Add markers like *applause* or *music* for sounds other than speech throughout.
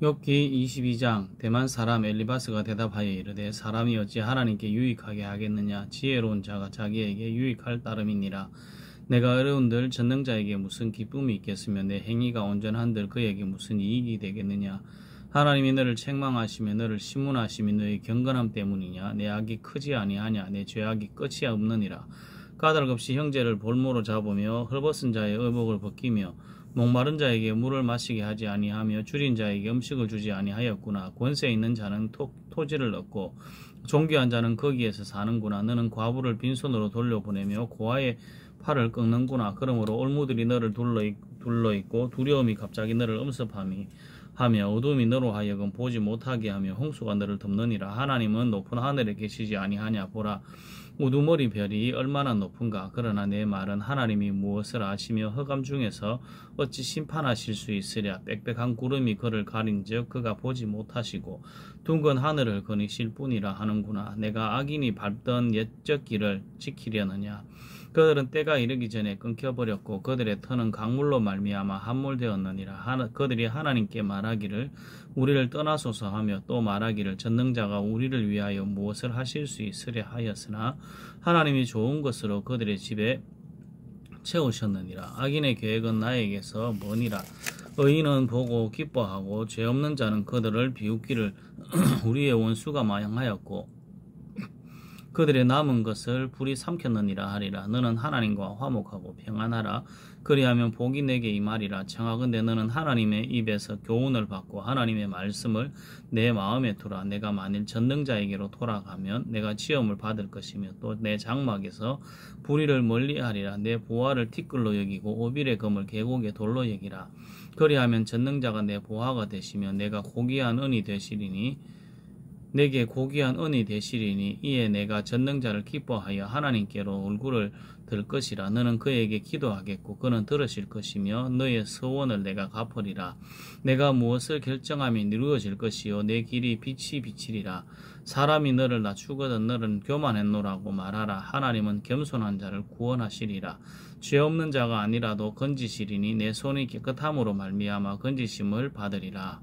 욥기 22장 대만 사람 엘리바스가 대답하여 이르되 사람이 어찌 하나님께 유익하게 하겠느냐? 지혜로운 자가 자기에게 유익할 따름이니라. 내가 어려운들 전능자에게 무슨 기쁨이 있겠으며 내 행위가 온전한들 그에게 무슨 이익이 되겠느냐? 하나님이 너를 책망하시며 너를 심문하시며 너의 경건함 때문이냐? 내 악이 크지 아니하냐? 내 죄악이 끝이 없느니라. 까닭 없이 형제를 볼모로 잡으며 헐벗은 자의 의복을 벗기며 목마른 자에게 물을 마시게 하지 아니하며 줄인 자에게 음식을 주지 아니하였구나. 권세 있는 자는 토, 토지를 얻고 존귀한 자는 거기에서 사는구나. 너는 과부를 빈손으로 돌려보내며 고아의 팔을 꺾는구나. 그러므로 올무들이 너를 둘러, 있고 두려움이 갑자기 너를 음습함이 하며 어둠이 너로 하여금 보지 못하게 하며 홍수가 너를 덮느니라. 하나님은 높은 하늘에 계시지 아니하냐 보라. 우두머리 별이 얼마나 높은가. 그러나 내 말은 하나님이 무엇을 아시며 허감 중에서 어찌 심판하실 수 있으랴. 빽빽한 구름이 그를 가린즉 그가 보지 못하시고 둥근 하늘을 거니실 뿐이라 하는구나. 내가 악인이 밟던 옛적 길을 지키려느냐 그들은 때가 이르기 전에 끊겨버렸고 그들의 터는 강물로 말미암아 함몰되었느니라. 하나, 그들이 하나님께 말하기를 우리를 떠나소서 하며 또 말하기를 전능자가 우리를 위하여 무엇을 하실 수 있으려 하였으나 하나님이 좋은 것으로 그들의 집에 채우셨느니라. 악인의 계획은 나에게서 머니라. 의인은 보고 기뻐하고 죄 없는 자는 그들을 비웃기를 *clears throat* 우리의 원수가 마양하였고 그들의 남은 것을 불이 삼켰느니라 하리라. 너는 하나님과 화목하고 평안하라. 그리하면 복이 내게 임하리라. 청하건대 너는 하나님의 입에서 교훈을 받고 하나님의 말씀을 내 마음에 두라. 내가 만일 전능자에게로 돌아가면 내가 지엄을 받을 것이며 또 내 장막에서 불의를 멀리하리라. 내 보화를 티끌로 여기고 오빌의 금을 계곡의 돌로 여기라. 그리하면 전능자가 내 보화가 되시며 내가 고귀한 은이 되시리니 내게 고귀한 은이 되시리니 이에 내가 전능자를 기뻐하여 하나님께로 얼굴을 들 것이라. 너는 그에게 기도하겠고 그는 들으실 것이며 너의 서원을 내가 갚으리라. 내가 무엇을 결정함이 이루어질 것이요? 내 길이 빛이 비치리라. 사람이 너를 낮추거든 너는 교만했노라고 말하라. 하나님은 겸손한 자를 구원하시리라. 죄 없는 자가 아니라도 건지시리니 내 손이 깨끗함으로 말미암아 건지심을 받으리라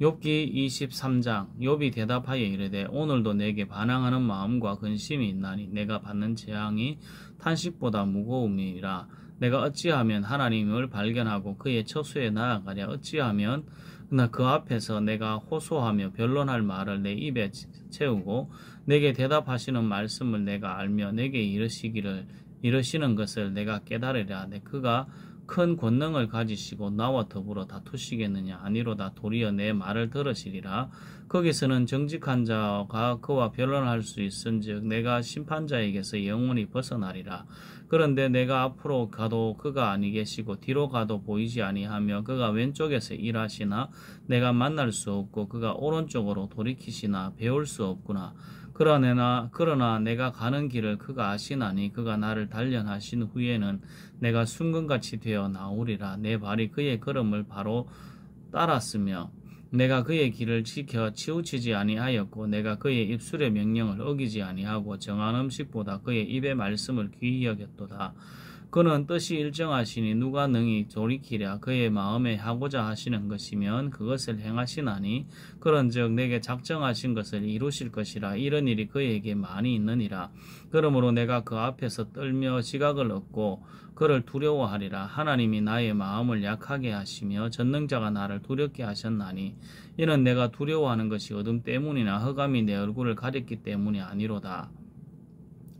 욥기 23장 욥이 대답하여 이르되 오늘도 내게 반항하는 마음과 근심이 있나니 내가 받는 재앙이 탄식보다 무거움이라. 내가 어찌하면 하나님을 발견하고 그의 처수에 나아가랴? 어찌하면 나그 앞에서 내가 호소하며 변론할 말을 내 입에 채우고 내게 대답하시는 말씀을 내가 알며 내게 이르시기를 이르시는 것을 내가 깨달으랴? 내 그가 큰 권능을 가지시고 나와 더불어 다투시겠느냐? 아니로다 도리어 내 말을 들으시리라. 거기서는 정직한 자가 그와 변론할 수 있은즉 내가 심판자에게서 영원히 벗어나리라 그런데 내가 앞으로 가도 그가 아니 계시고 뒤로 가도 보이지 아니하며 그가 왼쪽에서 일하시나? 내가 만날 수 없고 그가 오른쪽으로 돌이키시나? 배울 수 없구나. 그러나, 그러나 내가 가는 길을 그가 아시나니 그가 나를 단련하신 후에는 내가 순금같이 되어 나오리라. 내 발이 그의 걸음을 바로 따랐으며 내가 그의 길을 지켜 치우치지 아니하였고 내가 그의 입술의 명령을 어기지 아니하고 정한 음식보다 그의 입의 말씀을 귀히 여겼도다. 그는 뜻이 일정하시니 누가 능히 돌이키랴 그의 마음에 하고자 하시는 것이면 그것을 행하시나니 그런즉 내게 작정하신 것을 이루실 것이라 이런 일이 그에게 많이 있느니라. 그러므로 내가 그 앞에서 떨며 지각을 얻고 그를 두려워하리라. 하나님이 나의 마음을 약하게 하시며 전능자가 나를 두렵게 하셨나니 이는 내가 두려워하는 것이 어둠 때문이나 허감이 내 얼굴을 가렸기 때문이 아니로다.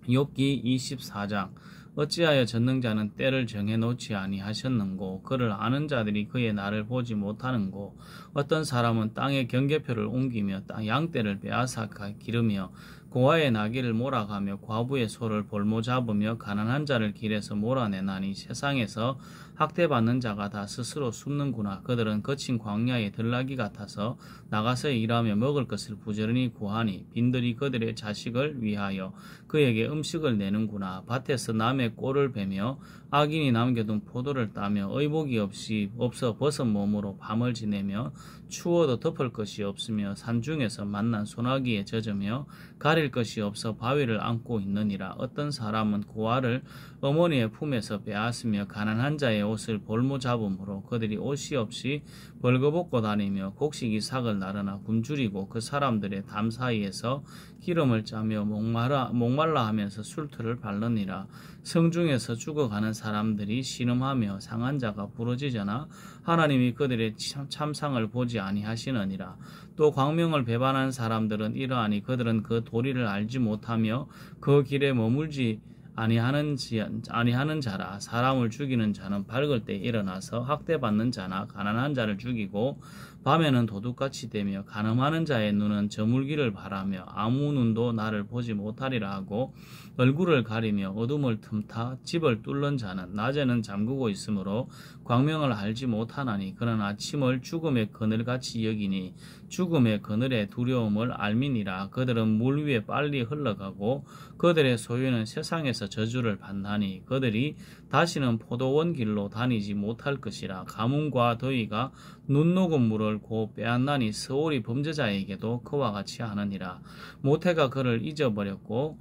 욥기 24장 어찌하여 전능자는 때를 정해 놓지 아니하셨는고 그를 아는 자들이 그의 날을 보지 못하는고 어떤 사람은 땅의 경계표를 옮기며 땅 양떼를 빼앗아 기르며 고아의 나귀를 몰아가며 과부의 소를 볼모 잡으며 가난한 자를 길에서 몰아내나니 세상에서 학대받는 자가 다 스스로 숨는구나. 그들은 거친 광야의 들나귀 같아서 나가서 일하며 먹을 것을 부지런히 구하니 빈들이 그들의 자식을 위하여 그에게 음식을 내는구나. 밭에서 남의 꼴을 베며 악인이 남겨둔 포도를 따며 의복이 없이 없어 벗은 몸으로 밤을 지내며 추워도 덮을 것이 없으며 산중에서 만난 소나기에 젖으며 가릴 것이 없어 바위를 안고 있느니라. 어떤 사람은 고아를 어머니의 품에서 빼앗으며 가난한 자의 옷을 볼모 잡음으로 그들이 옷이 없이 벌거벗고 다니며 곡식이 삭을 나르나 굶주리고 그 사람들의 담 사이에서 기름을 짜며 목말라, 목말라 하면서 술틀을 바르니라. 성중에서 죽어가는 사람들이 신음하며 상한 자가 부러지잖아 하나님이 그들의 참 상을 보지 아니하시느니라. 또 광명을 배반한 사람들은 이러하니 그들은 그 도리를 알지 못하며 그 길에 머물지 아니하는, 지, 아니하는 자라. 사람을 죽이는 자는 밝을 때 일어나서 학대받는 자나 가난한 자를 죽이고 밤에는 도둑같이 되며 가늠하는 자의 눈은 저물기를 바라며 아무 눈도 나를 보지 못하리라 하고 얼굴을 가리며 어둠을 틈타 집을 뚫는 자는 낮에는 잠그고 있으므로 광명을 알지 못하나니 그런 아침을 죽음의 그늘같이 여기니 죽음의 그늘의 두려움을 알미니라. 그들은 물 위에 빨리 흘러가고 그들의 소유는 세상에서 저주를 받나니 그들이 다시는 포도원 길로 다니지 못할 것이라 가뭄과 더위가 눈 녹은 물을 고 빼앗나니 서울이 범죄자에게도 그와 같이 하느니라. 모태가 그를 잊어버렸고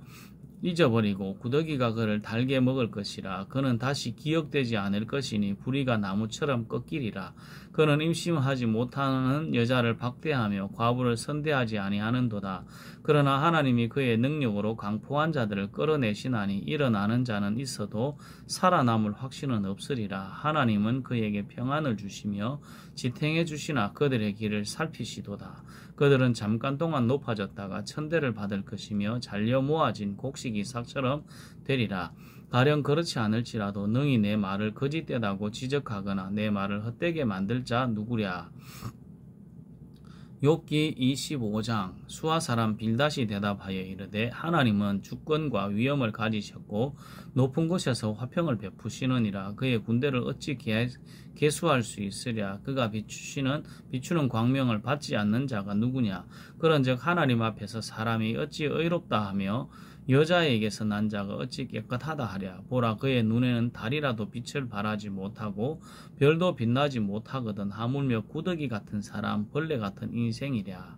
잊어버리고 구더기가 그를 달게 먹을 것이라. 그는 다시 기억되지 않을 것이니 부리가 나무처럼 꺾이리라. 그는 임심하지 못하는 여자를 박대하며 과부를 선대하지 아니하는도다. 그러나 하나님이 그의 능력으로 강포한 자들을 끌어내시나니 일어나는 자는 있어도 살아남을 확신은 없으리라. 하나님은 그에게 평안을 주시며 지탱해 주시나 그들의 길을 살피시도다 그들은 잠깐 동안 높아졌다가 천대를 받을 것이며 잘려 모아진 곡식이 삭처럼 되리라. 가령 그렇지 않을지라도 능히 내 말을 거짓되다고 지적하거나 내 말을 헛되게 만들 자 누구랴. 욥기 25장 수아 사람 빌다시 대답하여 이르되 하나님은 주권과 위엄을 가지셨고 높은 곳에서 화평을 베푸시느니라. 그의 군대를 어찌 개수할 수 있으랴. 그가 비추시는 비추는 광명을 받지 않는 자가 누구냐? 그런즉 하나님 앞에서 사람이 어찌 의롭다 하며 여자에게서 난 자가 어찌 깨끗하다 하랴. 보라 그의 눈에는 달이라도 빛을 발하지 못하고 별도 빛나지 못하거든 하물며 구더기 같은 사람 벌레 같은 인생이랴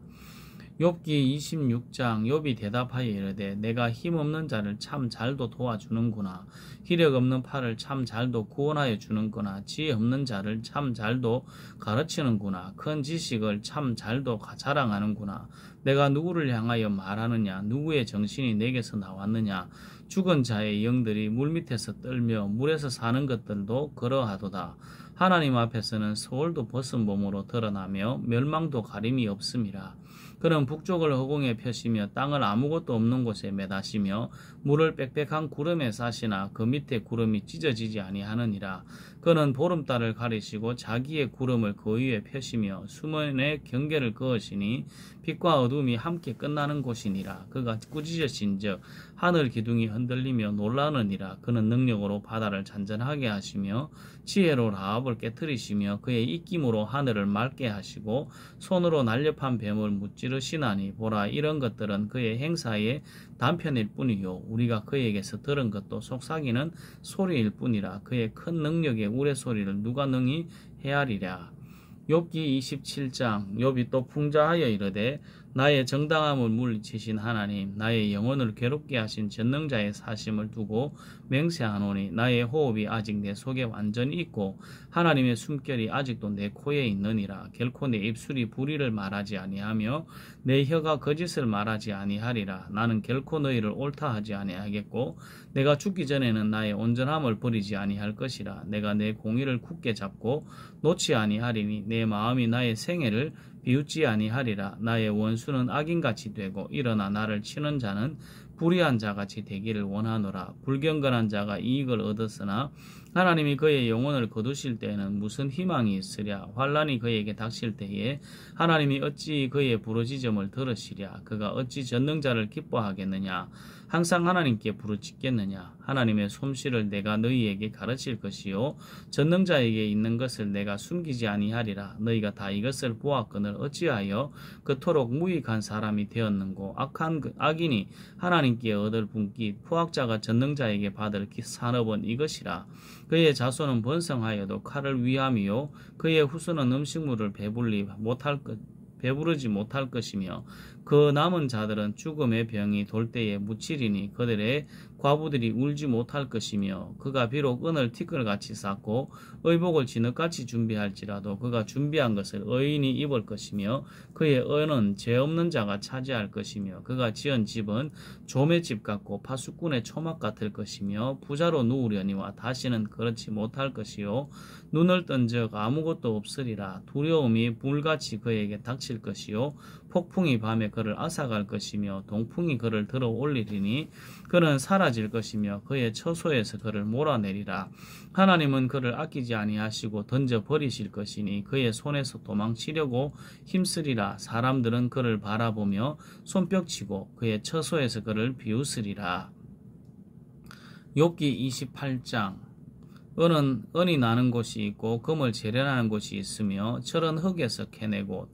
욥기 26장 욥이 대답하여 이르되 내가 힘없는 자를 참 잘도 도와주는구나. 기력 없는 팔을 참 잘도 구원하여 주는구나. 지혜 없는 자를 참 잘도 가르치는구나. 큰 지식을 참 잘도 자랑하는구나. 내가 누구를 향하여 말하느냐? 누구의 정신이 내게서 나왔느냐? 죽은 자의 영들이 물 밑에서 떨며 물에서 사는 것들도 그러하도다. 하나님 앞에서는 서울도 벗은 몸으로 드러나며 멸망도 가림이 없음이라 그는 북쪽을 허공에 펴시며 땅을 아무것도 없는 곳에 매다시며 물을 빽빽한 구름에 싸시나 그 밑에 구름이 찢어지지 아니하느니라. 그는 보름달을 가리시고 자기의 구름을 그 위에 펴시며 수면의 경계를 그으시니 빛과 어둠이 함께 끝나는 곳이니라. 그가 꾸짖으신즉 하늘 기둥이 흔들리며 놀라느니라. 그는 능력으로 바다를 잔잔하게 하시며 지혜로 라합을 깨뜨리시며 그의 입김으로 하늘을 맑게 하시고 손으로 날렵한 뱀을 무찌르시나니 보라 이런 것들은 그의 행사의 단편일 뿐이요 우리가 그에게서 들은 것도 속삭이는 소리일 뿐이라 그의 큰 능력의 우레소리를 누가 능히 헤아리랴? 욥기 27장 욥이 또 풍자하여 이르되 나의 정당함을 물리치신 하나님 나의 영혼을 괴롭게 하신 전능자의 사심을 두고 맹세하노니 나의 호흡이 아직 내 속에 완전히 있고 하나님의 숨결이 아직도 내 코에 있느니라. 결코 내 입술이 불의를 말하지 아니하며 내 혀가 거짓을 말하지 아니하리라. 나는 결코 너희를 옳다 하지 아니하겠고 내가 죽기 전에는 나의 온전함을 버리지 아니할 것이라. 내가 내 공의를 굳게 잡고 놓지 아니하리니 내 마음이 나의 생애를 비웃지 아니하리라. 나의 원수는 악인같이 되고 일어나 나를 치는 자는 불의한 자같이 되기를 원하노라. 불경건한 자가 이익을 얻었으나 하나님이 그의 영혼을 거두실 때에는 무슨 희망이 있으랴? 환란이 그에게 닥칠 때에 하나님이 어찌 그의 부르짖음을 들으시랴? 그가 어찌 전능자를 기뻐하겠느냐 항상 하나님께 부르짖겠느냐? 하나님의 솜씨를 내가 너희에게 가르칠 것이요. 전능자에게 있는 것을 내가 숨기지 아니하리라. 너희가 다 이것을 보았거늘 어찌하여 그토록 무익한 사람이 되었는고? 악한 그 악인이 하나님께 얻을 분기 포악자가 전능자에게 받을 산업은 이것이라. 그의 자손은 번성하여도 칼을 위함이요. 그의 후손은 음식물을 배불리 못할 것 배부르지 못할 것이며 그 남은 자들은 죽음의 병이 돌 때에 묻히리니 그들의 과부들이 울지 못할 것이며 그가 비록 은을 티끌같이 쌓고 의복을 진흙같이 준비할지라도 그가 준비한 것을 의인이 입을 것이며 그의 은은 죄 없는 자가 차지할 것이며 그가 지은 집은 조의 집 같고 파수꾼의 초막 같을 것이며 부자로 누우려니와 다시는 그렇지 못할 것이요. 눈을 뜬 적 아무것도 없으리라. 두려움이 불같이 그에게 닥칠 것이요. 폭풍이 밤에 그를 앗아갈 것이며 동풍이 그를 들어 올리리니 그는 사라질 것이며 그의 처소에서 그를 몰아내리라. 하나님은 그를 아끼지 아니하시고 던져 버리실 것이니 그의 손에서 도망치려고 힘쓰리라. 사람들은 그를 바라보며 손뼉치고 그의 처소에서 그를 비웃으리라. 욥기 28장. 은은 은이 나는 곳이 있고 금을 재련하는 곳이 있으며 철은 흙에서 캐내고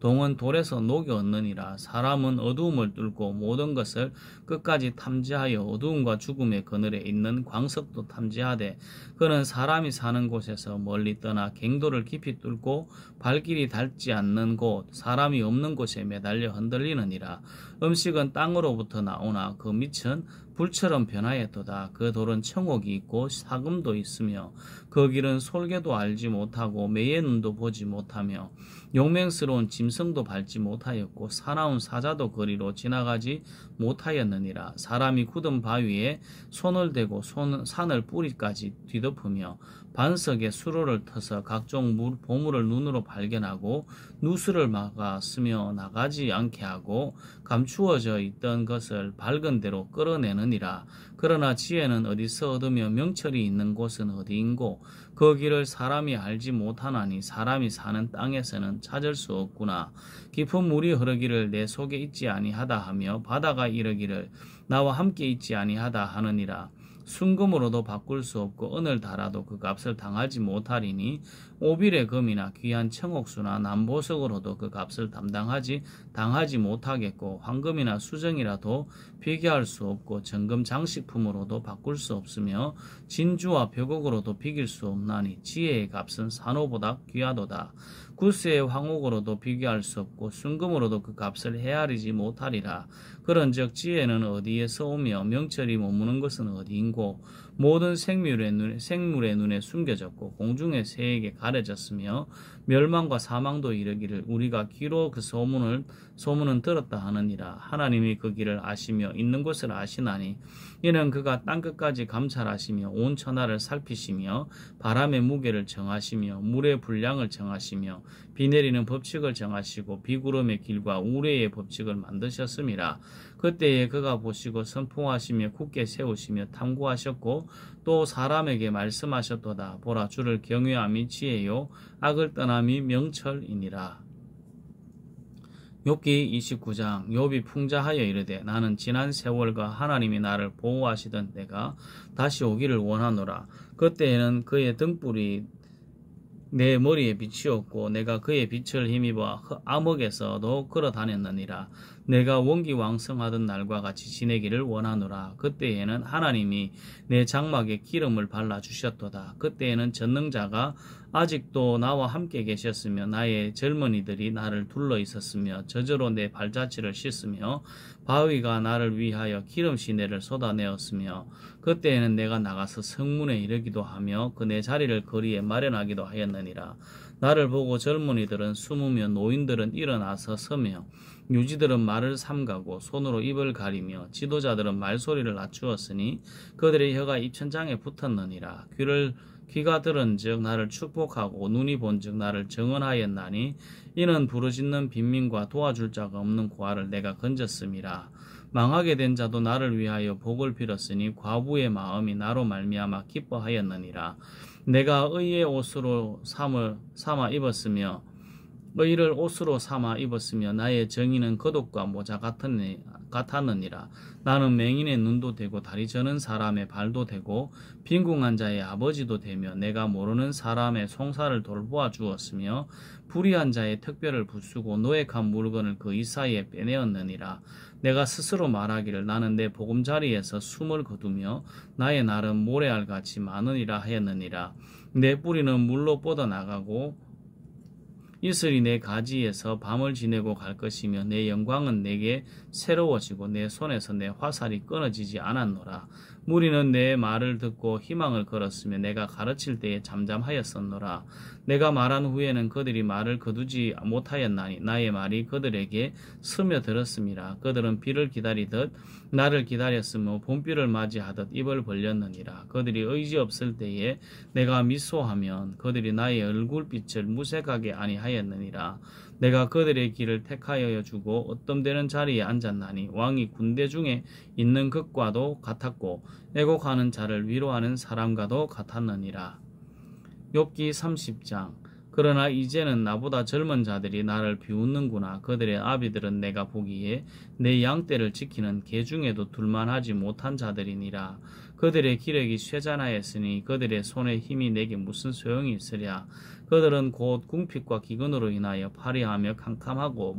동은 돌에서 녹여 얻느니라. 사람은 어두움을 뚫고 모든 것을 끝까지 탐지하여 어두움과 죽음의 그늘에 있는 광석도 탐지하되 그는 사람이 사는 곳에서 멀리 떠나 갱도를 깊이 뚫고 발길이 닿지 않는 곳 사람이 없는 곳에 매달려 흔들리느니라. 음식은 땅으로부터 나오나 그 밑은 불처럼 변하였도다. 그 돌은 청옥이 있고 사금도 있으며 그 길은 솔개도 알지 못하고 매의 눈도 보지 못하며 용맹스러운 짐승도 밟지 못하였고 사나운 사자도 거리로 지나가지 못하였느니라. 사람이 굳은 바위에 손을 대고 손, 산을 뿌리까지 뒤덮으며 반석에 수로를 터서 각종 물, 보물을 눈으로 발견하고 누수를 막아 쓰며 나가지 않게 하고 감추어져 있던 것을 밝은 대로 끌어내느니라. 그러나 지혜는 어디서 얻으며 명철이 있는 곳은 어디인고 그 길을 사람이 알지 못하나니 사람이 사는 땅에서는 찾을 수 없구나. 깊은 물이 흐르기를 내 속에 있지 아니하다 하며 바다가 이르기를 나와 함께 있지 아니하다 하느니라. 순금으로도 바꿀 수 없고 은을 달아도 그 값을 당하지 못하리니 오빌의 금이나 귀한 청옥수나 남보석으로도 그 값을 담당하지 당하지 못하겠고 황금이나 수정이라도 비교할 수 없고 정금 장식품으로도 바꿀 수 없으며 진주와 벽옥으로도 비길 수 없나니 지혜의 값은 산호보다 귀하도다. 구스의 황옥으로도 비교할 수 없고 순금으로도 그 값을 헤아리지 못하리라. 그런즉 지혜는 어디에서 오며 명철이 머무는 것은 어디인고 모든 생물의 눈에, 생물의 눈에 숨겨졌고 공중의 새에게 가려졌으며 멸망과 사망도 이르기를 우리가 귀로 그 소문을 소문은 들었다 하느니라. 하나님이 그 길을 아시며 있는 곳을 아시나니 이는 그가 땅 끝까지 감찰하시며 온 천하를 살피시며 바람의 무게를 정하시며 물의 분량을 정하시며 비 내리는 법칙을 정하시고 비구름의 길과 우레의 법칙을 만드셨음이라 그때에 그가 보시고 선포하시며 굳게 세우시며 탐구하셨고 또 사람에게 말씀하셨도다. 보라 주를 경외함이 지혜요 악을 떠남이 명철이니라. 욥기 29장 욥이 풍자하여 이르되 나는 지난 세월과 하나님이 나를 보호하시던 때가 다시 오기를 원하노라. 그때에는 그의 등불이 내 머리에 빛이었고 내가 그의 빛을 힘입어 암흑에서도 걸어 다녔느니라. 내가 원기왕성하던 날과 같이 지내기를 원하노라. 그때에는 하나님이 내 장막에 기름을 발라 주셨도다. 그때에는 전능자가 아직도 나와 함께 계셨으며 나의 젊은이들이 나를 둘러 있었으며 저절로 내 발자취를 씻으며 바위가 나를 위하여 기름 시내를 쏟아내었으며 그때에는 내가 나가서 성문에 이르기도 하며 그 내 자리를 거리에 마련하기도 하였느니라. 나를 보고 젊은이들은 숨으며 노인들은 일어나서 서며 유지들은 말을 삼가고 손으로 입을 가리며 지도자들은 말소리를 낮추었으니 그들의 혀가 입천장에 붙었느니라. 귀를 귀가 들은즉 나를 축복하고 눈이 본즉 나를 정언하였나니 이는 부르짖는 빈민과 도와줄 자가 없는 고아를 내가 건졌음이라. 망하게 된 자도 나를 위하여 복을 빌었으니 과부의 마음이 나로 말미암아 기뻐하였느니라. 내가 의의 옷으로 삼을 삼아 입었으며 의를 옷으로 삼아 입었으며 나의 정의는 겉옷과 모자 같은 같았느니라. 나는 맹인의 눈도 되고 다리 저는 사람의 발도 되고 빈궁한 자의 아버지도 되며 내가 모르는 사람의 송사를 돌보아 주었으며 불의한 자의 특별을 부수고 노획한 물건을 그 이사이에 빼내었느니라. 내가 스스로 말하기를 나는 내 보금자리에서 숨을 거두며 나의 날은 모래알같이 많으니라 하였느니라. 내 뿌리는 물로 뻗어나가고 이슬이 내 가지에서 밤을 지내고 갈 것이며 내 영광은 내게 새로워지고 내 손에서 내 화살이 끊어지지 않았노라. 무리는 내 말을 듣고 희망을 걸었으며 내가 가르칠 때에 잠잠하였었노라. 내가 말한 후에는 그들이 말을 거두지 못하였나니 나의 말이 그들에게 스며들었습니다. 그들은 비를 기다리듯 나를 기다렸으며 봄비를 맞이하듯 입을 벌렸느니라. 그들이 의지 없을 때에 내가 미소하면 그들이 나의 얼굴빛을 무색하게 아니하 였느니라. 내가 그들의 길을 택하여 주고 어떤 되는 자리에 앉았나니 왕이 군대 중에 있는 것과도 같았고 애곡하는 자를 위로하는 사람과도 같았느니라. 욥기 30장 그러나 이제는 나보다 젊은 자들이 나를 비웃는구나. 그들의 아비들은 내가 보기에 내 양떼를 지키는 개 중에도 둘만하지 못한 자들이니라. 그들의 기력이 쇠잔하였으니 그들의 손에 힘이 내게 무슨 소용이 있으랴. 그들은 곧 궁핍과 기근으로 인하여 파리하며 캄캄하고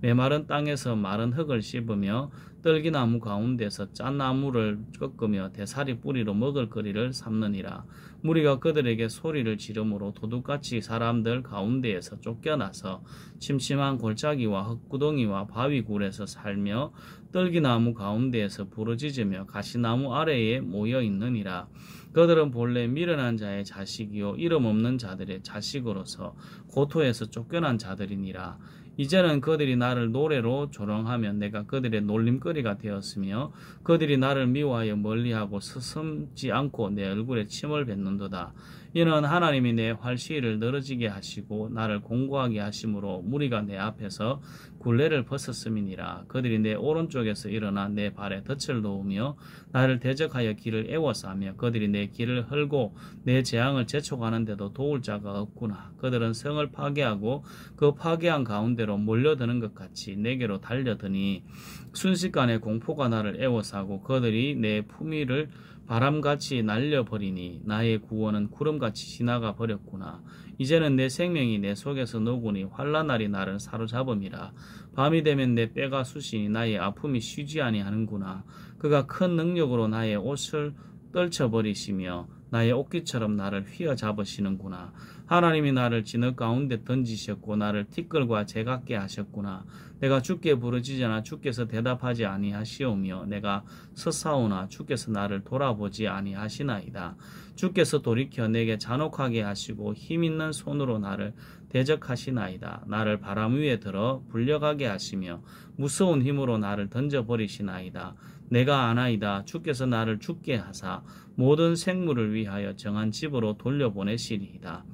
메마른 땅에서 마른 흙을 씹으며 떨기나무 가운데서 짠나무를 꺾으며 대사리 뿌리로 먹을 거리를 삼느니라. 무리가 그들에게 소리를 지르므로 도둑같이 사람들 가운데에서 쫓겨나서 침침한 골짜기와 흙구덩이와 바위굴에서 살며 떨기나무 가운데에서 부러지으며 가시나무 아래에 모여 있느니라. 그들은 본래 미련한 자의 자식이요 이름 없는 자들의 자식으로서 고토에서 쫓겨난 자들이니라. 이제는 그들이 나를 노래로 조롱하면 내가 그들의 놀림거리가 되었으며 그들이 나를 미워하여 멀리하고 스슴지 않고 내 얼굴에 침을 뱉는도다. 이는 하나님이 내 활시위를 늘어지게 하시고 나를 공고하게 하심으로 무리가 내 앞에서 굴레를 벗었음이니라. 그들이 내 오른쪽에서 일어나 내 발에 덫을 놓으며 나를 대적하여 길을 애워싸며 그들이 내 길을 헐고 내 재앙을 재촉하는데도 도울 자가 없구나. 그들은 성을 파괴하고 그 파괴한 가운데로 몰려드는 것 같이 내게로 달려드니 순식간에 공포가 나를 애워싸고 그들이 내 품위를 바람같이 날려버리니 나의 구원은 구름같이 지나가 버렸구나. 이제는 내 생명이 내 속에서 녹으니 환란날이 나를 사로잡음이라. 밤이 되면 내 뼈가 쑤시니 나의 아픔이 쉬지 아니하는구나. 그가 큰 능력으로 나의 옷을 떨쳐버리시며 나의 옷깃처럼 나를 휘어잡으시는구나. 하나님이 나를 진흙 가운데 던지셨고 나를 티끌과 제각게 하셨구나. 내가 주께 부르짖으나 주께서 대답하지 아니하시오며 내가 서사오나 주께서 나를 돌아보지 아니하시나이다. 주께서 돌이켜 내게 잔혹하게 하시고 힘 있는 손으로 나를 대적하시나이다. 나를 바람 위에 들어 불려가게 하시며 무서운 힘으로 나를 던져버리시나이다. 내가 아나이다. 주께서 나를 죽게 하사 모든 생물을 위하여 정한 집으로 돌려보내시리이다.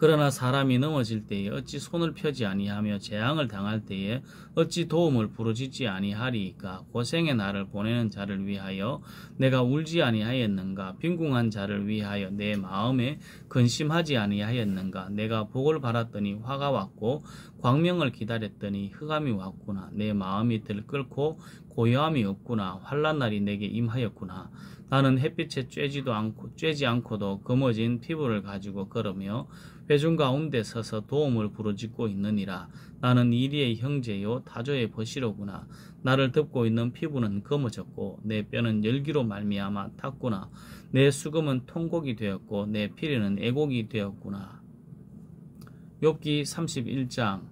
그러나 사람이 넘어질 때에 어찌 손을 펴지 아니하며 재앙을 당할 때에 어찌 도움을 부르짖지 아니하리이까? 고생의 나를 보내는 자를 위하여 내가 울지 아니하였는가? 빈궁한 자를 위하여 내 마음에 근심하지 아니하였는가? 내가 복을 바랐더니 화가 왔고 광명을 기다렸더니 흑암이 왔구나. 내 마음이 들끓고 고요함이 없구나. 환란 날이 내게 임하였구나. 나는 햇빛에 쬐지도 않고 쬐지 않고도 검어진 피부를 가지고 걸으며 회중 가운데 서서 도움을 부르짖고 있느니라. 나는 이리의 형제요 타조의 버시로구나. 나를 덮고 있는 피부는 검어졌고 내 뼈는 열기로 말미암아 탔구나. 내 수금은 통곡이 되었고 내 피리는 애곡이 되었구나. 욥기 31장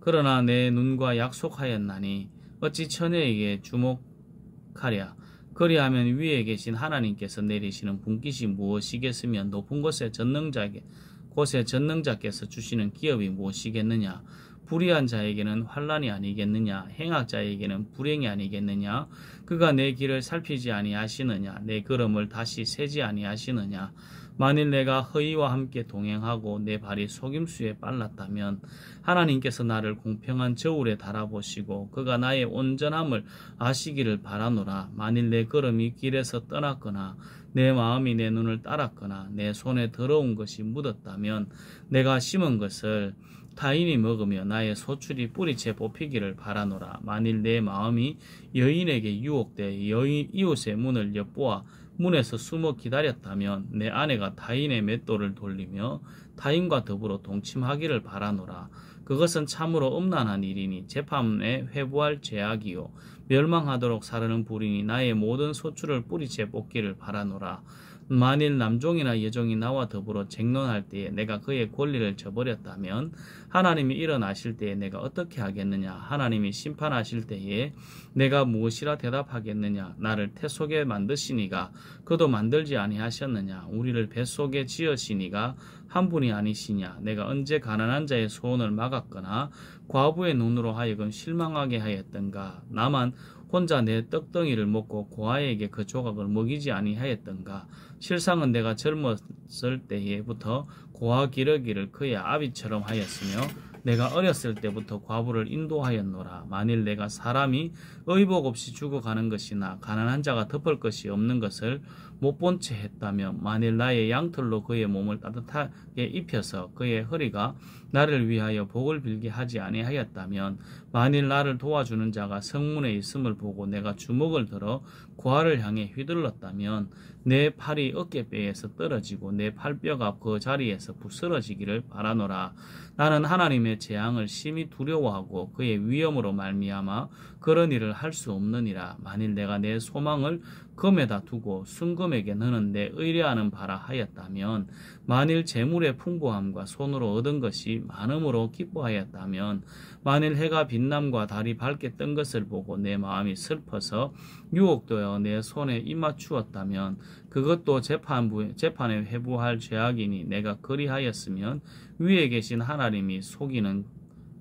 그러나 내 눈과 약속하였나니 어찌 처녀에게 주목하랴 그리하면 위에 계신 하나님께서 내리시는 분깃이 무엇이겠으며 높은 곳에 전능자에게 곳에 전능자께서 주시는 기업이 무엇이겠느냐? 불의한 자에게는 환란이 아니겠느냐? 행악자에게는 불행이 아니겠느냐? 그가 내 길을 살피지 아니하시느냐? 내 걸음을 다시 세지 아니하시느냐? 만일 내가 허위와 함께 동행하고 내 발이 속임수에 빨랐다면 하나님께서 나를 공평한 저울에 달아보시고 그가 나의 온전함을 아시기를 바라노라. 만일 내 걸음이 길에서 떠났거나 내 마음이 내 눈을 따랐거나 내 손에 더러운 것이 묻었다면 내가 심은 것을 타인이 먹으며 나의 소출이 뿌리채 뽑히기를 바라노라. 만일 내 마음이 여인에게 유혹돼 여인 이웃의 문을 엿보아 문에서 숨어 기다렸다면 내 아내가 타인의 맷돌을 돌리며 타인과 더불어 동침하기를 바라노라. 그것은 참으로 음란한 일이니 재판에 회부할 죄악이요 멸망하도록 사르는 불이니 나의 모든 소출을 뿌리채 뽑기를 바라노라. 만일 남종이나 여종이 나와 더불어 쟁론할 때에 내가 그의 권리를 저버렸다면 하나님이 일어나실 때에 내가 어떻게 하겠느냐? 하나님이 심판하실 때에 내가 무엇이라 대답하겠느냐? 나를 태 속에 만드시니가 그도 만들지 아니하셨느냐? 우리를 뱃속에 지으시니가 한 분이 아니시냐? 내가 언제 가난한 자의 소원을 막았거나 과부의 눈으로 하여금 실망하게 하였던가? 나만 혼자 내 떡덩이를 먹고 고아에게 그 조각을 먹이지 아니하였던가 실상은 내가 젊었을 때에부터 고아 기러기를 그의 아비처럼 하였으며 내가 어렸을 때부터 과부를 인도하였노라. 만일 내가 사람이 의복 없이 죽어가는 것이나 가난한 자가 덮을 것이 없는 것을 못 본 채 했다면 만일 나의 양털로 그의 몸을 따뜻하게 입혀서 그의 허리가 나를 위하여 복을 빌게 하지 아니하였다면 만일 나를 도와주는 자가 성문에 있음을 보고 내가 주먹을 들어 고아를 향해 휘둘렀다면 내 팔이 어깨뼈에서 떨어지고 내 팔뼈가 그 자리에서 부스러지기를 바라노라. 나는 하나님의 재앙을 심히 두려워하고 그의 위험으로 말미암아 그런 일을 할 수 없느니라. 만일 내가 내 소망을 금에다 두고 순금에게 너는 내 의뢰하는 바라 하였다면 만일 재물의 풍부함과 손으로 얻은 것이 많음으로 기뻐하였다면 만일 해가 빛남과 달이 밝게 뜬 것을 보고 내 마음이 슬퍼서 유혹되어 내 손에 입맞추었다면 그것도 재판부, 재판에 회부할 죄악이니 내가 그리하였으면 위에 계신 하나님이 속이는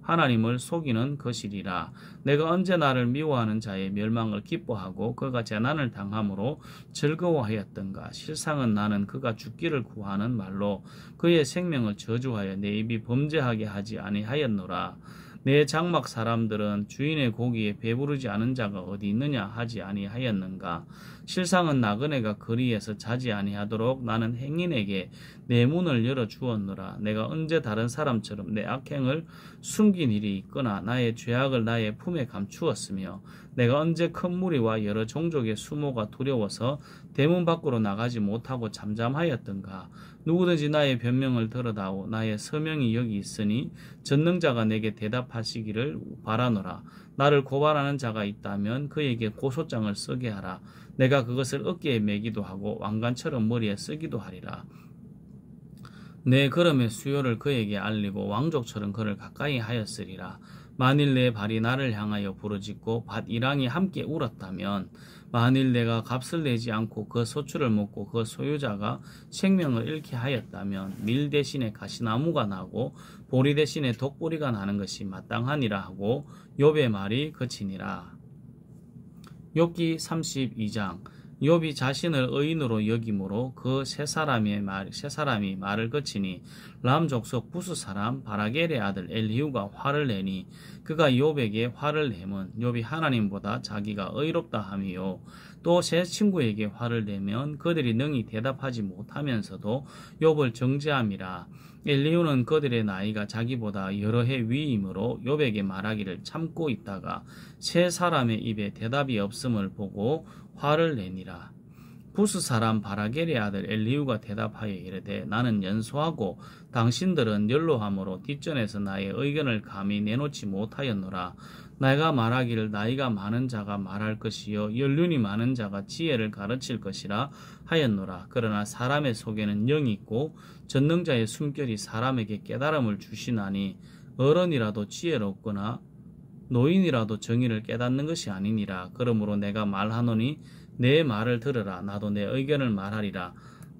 하나님을 속이는 것이리라. 내가 언제 나를 미워하는 자의 멸망을 기뻐하고 그가 재난을 당함으로 즐거워하였던가. 실상은 나는 그가 죽기를 구하는 말로 그의 생명을 저주하여 내 입이 범죄하게 하지 아니하였노라. 내 장막 사람들은 주인의 고기에 배부르지 않은 자가 어디 있느냐 하지 아니하였는가. 실상은 나그네가 거리에서 자지 아니하도록 나는 행인에게 내 문을 열어 주었노라. 내가 언제 다른 사람처럼 내 악행을 숨긴 일이 있거나 나의 죄악을 나의 품에 감추었으며 내가 언제 큰 무리와 여러 종족의 수모가 두려워서 대문 밖으로 나가지 못하고 잠잠하였던가. 누구든지 나의 변명을 들어다오 나의 서명이 여기 있으니 전능자가 내게 대답하시기를 바라노라. 나를 고발하는 자가 있다면 그에게 고소장을 쓰게 하라. 내가 그것을 어깨에 매기도 하고 왕관처럼 머리에 쓰기도 하리라. 내 걸음의 수요를 그에게 알리고 왕족처럼 그를 가까이 하였으리라. 만일 내 발이 나를 향하여 부르짖고 밭 이랑이 함께 울었다면 만일 내가 값을 내지 않고 그 소출을 먹고 그 소유자가 생명을 잃게 하였다면 밀 대신에 가시나무가 나고 보리 대신에 독보리가 나는 것이 마땅하니라 하고 욥의 말이 그치니라. 욥기 32장 욥이 자신을 의인으로 여김으로 그 세 사람의 말, 세 사람이 말을 거치니 람 족속 부스 사람 바라겔의 아들 엘리우가 화를 내니 그가 욥에게 화를 내면 욥이 하나님보다 자기가 의롭다 함이요. 또세 친구에게 화를 내면 그들이 능히 대답하지 못하면서도 욥을 정죄함이라. 엘리우는 그들의 나이가 자기보다 여러 해 위이므로 욥에게 말하기를 참고 있다가 세 사람의 입에 대답이 없음을 보고 화를 내니라. 부스 사람 바라겔의 아들 엘리우가 대답하여 이르되 나는 연소하고 당신들은 연로함으로 뒷전에서 나의 의견을 감히 내놓지 못하였노라. 내가 말하기를 나이가 많은 자가 말할 것이요 연륜이 많은 자가 지혜를 가르칠 것이라 하였노라. 그러나 사람의 속에는 영이 있고 전능자의 숨결이 사람에게 깨달음을 주시나니 어른이라도 지혜롭거나 노인이라도 정의를 깨닫는 것이 아니니라. 그러므로 내가 말하노니 내 말을 들으라. 나도 내 의견을 말하리라.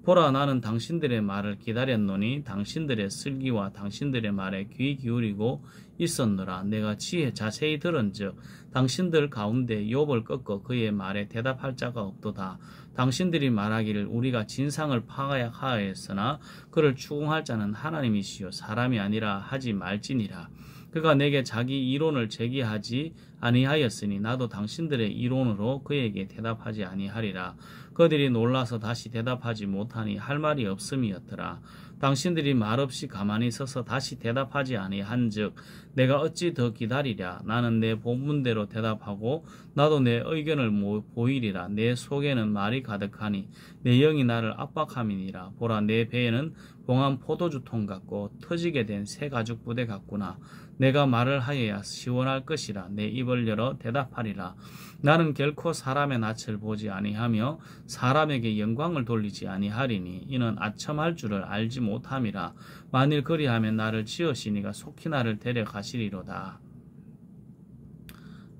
보라 나는 당신들의 말을 기다렸노니 당신들의 슬기와 당신들의 말에 귀 기울이고 있었노라. 내가 지혜 자세히 들은즉 당신들 가운데 욥을 꺾어 그의 말에 대답할 자가 없도다. 당신들이 말하기를 우리가 진상을 파하였으나 그를 추궁할 자는 하나님이시요 사람이 아니라 하지 말지니라. 그가 내게 자기 이론을 제기하지 아니하였으니 나도 당신들의 이론으로 그에게 대답하지 아니하리라. 그들이 놀라서 다시 대답하지 못하니 할 말이 없음이었더라. 당신들이 말없이 가만히 서서 다시 대답하지 아니한즉 내가 어찌 더 기다리랴? 나는 내 본분대로 대답하고 나도 내 의견을 보이리라. 내 속에는 말이 가득하니 내 영이 나를 압박함이니라. 보라 내 배에는 봉한 포도주 통 같고 터지게 된 새 가죽 부대 같구나. 내가 말을 하여야 시원할 것이라. 내 입을 열어 대답하리라. 나는 결코 사람의 낯을 보지 아니하며 사람에게 영광을 돌리지 아니하리니 이는 아첨할 줄을 알지 못함이라 만일 그리하면 나를 지으시니가 속히 나를 데려가시리로다.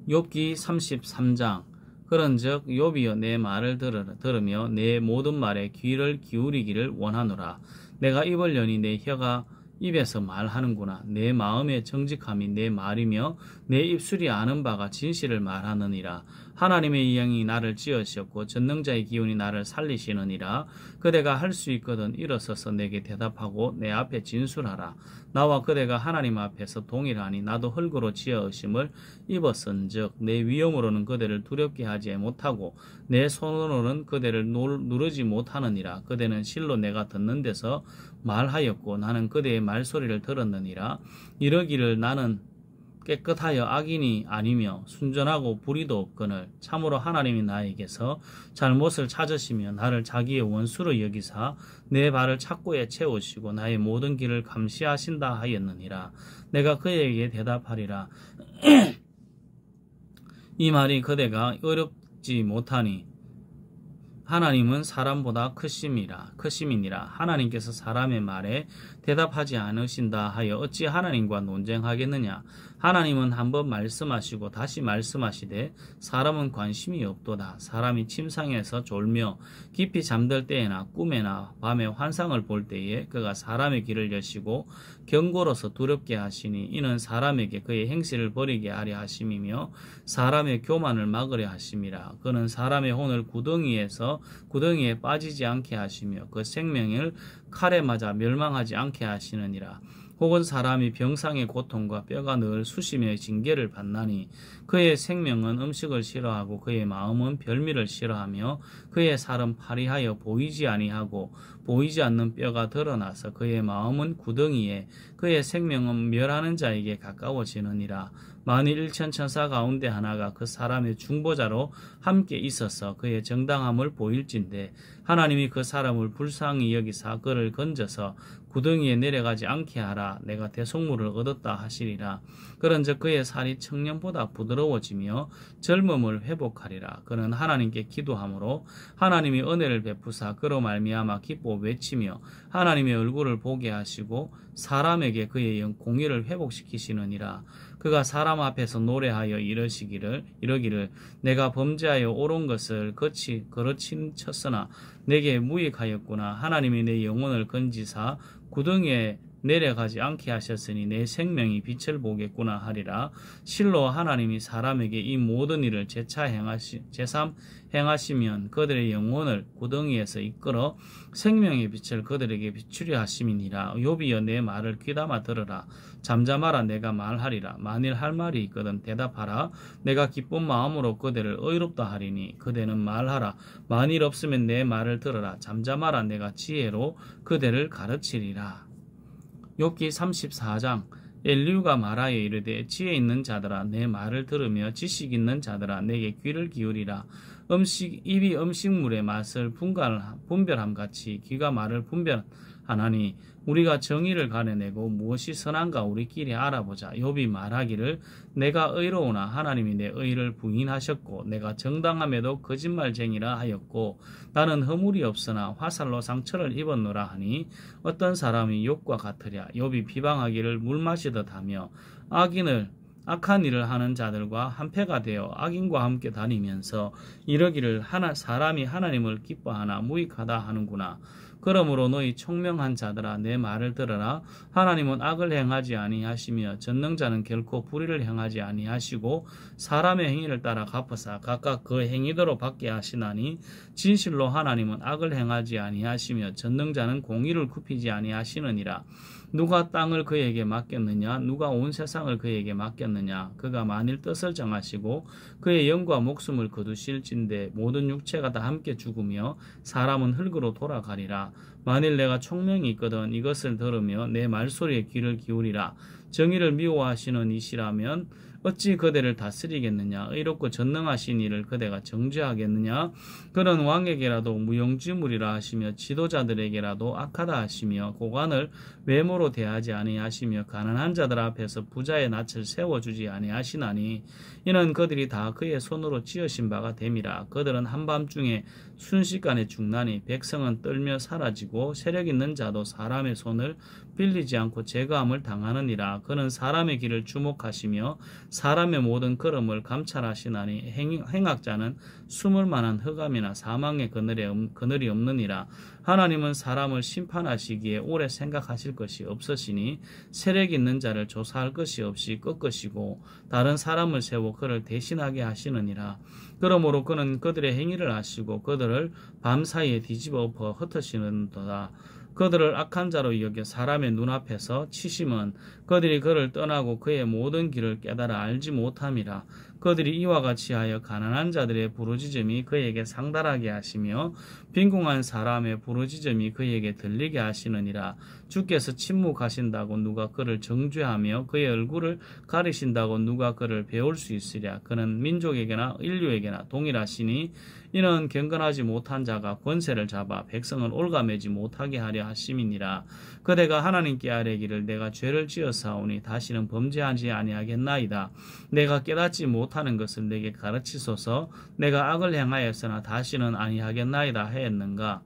욥기 33장 그런즉 욥이여 내 말을 들으며 내 모든 말에 귀를 기울이기를 원하노라 내가 입을 여니 내 혀가 입에서 말하는구나. 내 마음의 정직함이 내 말이며 내 입술이 아는 바가 진실을 말하느니라. 하나님의 영이 나를 지으셨고 전능자의 기운이 나를 살리시느니라. 그대가 할 수 있거든 일어서서 내게 대답하고 내 앞에 진술하라. 나와 그대가 하나님 앞에서 동일하니 나도 흙으로 지어으심을 입었은즉 내 위험으로는 그대를 두렵게 하지 못하고 내 손으로는 그대를 누르지 못하느니라. 그대는 실로 내가 듣는 데서 말하였고 나는 그대의 말소리를 들었느니라. 이러기를 나는 깨끗하여 악인이 아니며 순전하고 불의도 없거늘 참으로 하나님이 나에게서 잘못을 찾으시며 나를 자기의 원수로 여기사 내 발을 착고에 채우시고 나의 모든 길을 감시하신다 하였느니라 내가 그에게 대답하리라 *clears throat* 이 말이 그대가 어렵지 못하니 하나님은 사람보다 크심이라 크심이니라. 하나님께서 사람의 말에 대답하지 않으신다 하여 어찌 하나님과 논쟁하겠느냐 하나님은 한번 말씀하시고 다시 말씀하시되 사람은 관심이 없도다. 사람이 침상에서 졸며 깊이 잠들 때에나 꿈에나 밤에 환상을 볼 때에 그가 사람의 길을 여시고 경고로서 두렵게 하시니 이는 사람에게 그의 행실을 버리게 하려 하심이며 사람의 교만을 막으려 하심이라. 그는 사람의 혼을 구덩이에서 구덩이에 빠지지 않게 하시며 그 생명을 칼에 맞아 멸망하지 않게 하시느니라. 혹은 사람이 병상의 고통과 뼈가 늘 수심의 징계를 받나니 그의 생명은 음식을 싫어하고 그의 마음은 별미를 싫어하며 그의 살은 파리하여 보이지 아니하고 보이지 않는 뼈가 드러나서 그의 마음은 구덩이에 그의 생명은 멸하는 자에게 가까워지느니라. 만일 일천 천사 가운데 하나가 그 사람의 중보자로 함께 있어서 그의 정당함을 보일진데 하나님이 그 사람을 불쌍히 여기사 그를 건져서 구덩이에 내려가지 않게 하라. 내가 대속물을 얻었다 하시리라. 그런즉 그의 살이 청년보다 부드러워지며 젊음을 회복하리라. 그는 하나님께 기도함으로 하나님이 은혜를 베푸사 그로 말미암아 기뻐 외치며 하나님의 얼굴을 보게 하시고 사람에게 그의 영 공의를 회복시키시느니라. 그가 사람 앞에서 노래하여 이러시기를 이러기를 내가 범죄하여 옳은 것을 거치 그렇친 쳤으나 내게 무익하였구나. 하나님이 내 영혼을 건지사 구덩이에 내려가지 않게 하셨으니 내 생명이 빛을 보겠구나 하리라. 실로 하나님이 사람에게 이 모든 일을 재차 행하시, 제삼 행하시면 그들의 영혼을 구덩이에서 이끌어 생명의 빛을 그들에게 비추려 하심이니라. 요비여 내 말을 귀담아 들으라. 잠잠하라 내가 말하리라. 만일 할 말이 있거든 대답하라. 내가 기쁜 마음으로 그대를 의롭다 하리니 그대는 말하라. 만일 없으면 내 말을 들으라. 잠잠하라 내가 지혜로 그대를 가르치리라. 욥기 34장 엘리우가 말하여 이르되 지혜 있는 자들아 내 말을 들으며 지식 있는 자들아 내게 귀를 기울이라. 음식 입이 음식물의 맛을 분별함 같이 귀가 말을 분별 하나니 우리가 정의를 가려내고 무엇이 선한가 우리끼리 알아보자. 욥이 말하기를 내가 의로우나 하나님이 내 의를 부인하셨고 내가 정당함에도 거짓말쟁이라 하였고 나는 허물이 없으나 화살로 상처를 입었노라 하니 어떤 사람이 욕과 같으랴. 욥이 비방하기를 물 마시듯 하며 악인을 악한 일을 하는 자들과 한패가 되어 악인과 함께 다니면서 이러기를 하나 사람이 하나님을 기뻐하나 무익하다 하는구나. 그러므로 너희 총명한 자들아 내 말을 들어라. 하나님은 악을 행하지 아니하시며 전능자는 결코 불의를 행하지 아니하시고 사람의 행위를 따라 갚으사 각각 그 행위대로 받게 하시나니 진실로 하나님은 악을 행하지 아니하시며 전능자는 공의를 굽히지 아니하시느니라 누가 땅을 그에게 맡겼느냐? 누가 온 세상을 그에게 맡겼느냐? 그가 만일 뜻을 정하시고 그의 영과 목숨을 거두실진데 모든 육체가 다 함께 죽으며 사람은 흙으로 돌아가리라. 만일 내가 총명이 있거든 이것을 들으며 내 말소리에 귀를 기울이라. 정의를 미워하시는 이시라면 어찌 그대를 다스리겠느냐? 의롭고 전능하신 이를 그대가 정죄하겠느냐? 그런 왕에게라도 무용지물이라 하시며 지도자들에게라도 악하다 하시며 고관을 외모로 대하지 아니하시며 가난한 자들 앞에서 부자의 낯을 세워주지 아니하시나니 이는 그들이 다 그의 손으로 지으신 바가 됨이라. 그들은 한밤중에 순식간에 죽나니 백성은 떨며 사라지고 세력 있는 자도 사람의 손을 빌리지 않고 제거함을 당하느니라. 그는 사람의 길을 주목하시며 사람의 모든 걸음을 감찰하시나니 행 악자는 숨을 만한 흑암이나 사망의 그늘이 없느니라. 하나님은 사람을 심판하시기에 오래 생각하실 것이 없으시니 세력 있는 자를 조사할 것이 없이 꺾으시고 다른 사람을 세워 그를 대신하게 하시느니라. 그러므로 그는 그들의 행위를 아시고 그들을 밤사이에 뒤집어 엎어 흩으시는도다 그들을 악한 자로 여겨 사람의 눈앞에서 치심은 그들이 그를 떠나고 그의 모든 길을 깨달아 알지 못함이라. 그들이 이와 같이 하여 가난한 자들의 부르짖음이 그에게 상달하게 하시며 빈궁한 사람의 부르짖음이 그에게 들리게 하시느니라. 주께서 침묵하신다고 누가 그를 정죄하며 그의 얼굴을 가리신다고 누가 그를 배울 수 있으랴. 그는 민족에게나 인류에게나 동일하시니 이는 경건하지 못한 자가 권세를 잡아 백성을 올가매지 못하게 하려 하심이니라 그대가 하나님께 아뢰기를 내가 죄를 지었사오니 다시는 범죄하지 아니하겠나이다 내가 깨닫지 못하는 것을 내게 가르치소서 내가 악을 행하였으나 다시는 아니하겠나이다 하였는가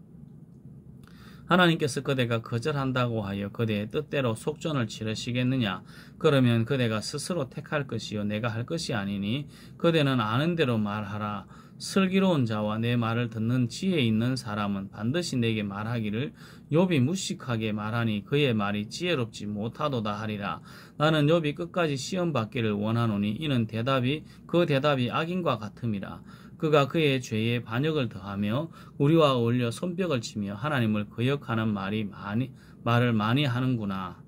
하나님께서 그대가 거절한다고 하여 그대의 뜻대로 속전을 치르시겠느냐? 그러면 그대가 스스로 택할 것이요 내가 할 것이 아니니 그대는 아는 대로 말하라. 슬기로운 자와 내 말을 듣는 지혜 있는 사람은 반드시 내게 말하기를 욥이 무식하게 말하니 그의 말이 지혜롭지 못하도다 하리라. 나는 욥이 끝까지 시험 받기를 원하노니 이는 대답이 그 대답이 악인과 같음이라. 그가 그의 죄에 반역을 더하며 우리와 어울려 손뼉을 치며 하나님을 거역하는 말이 많이 말을 많이 하는구나.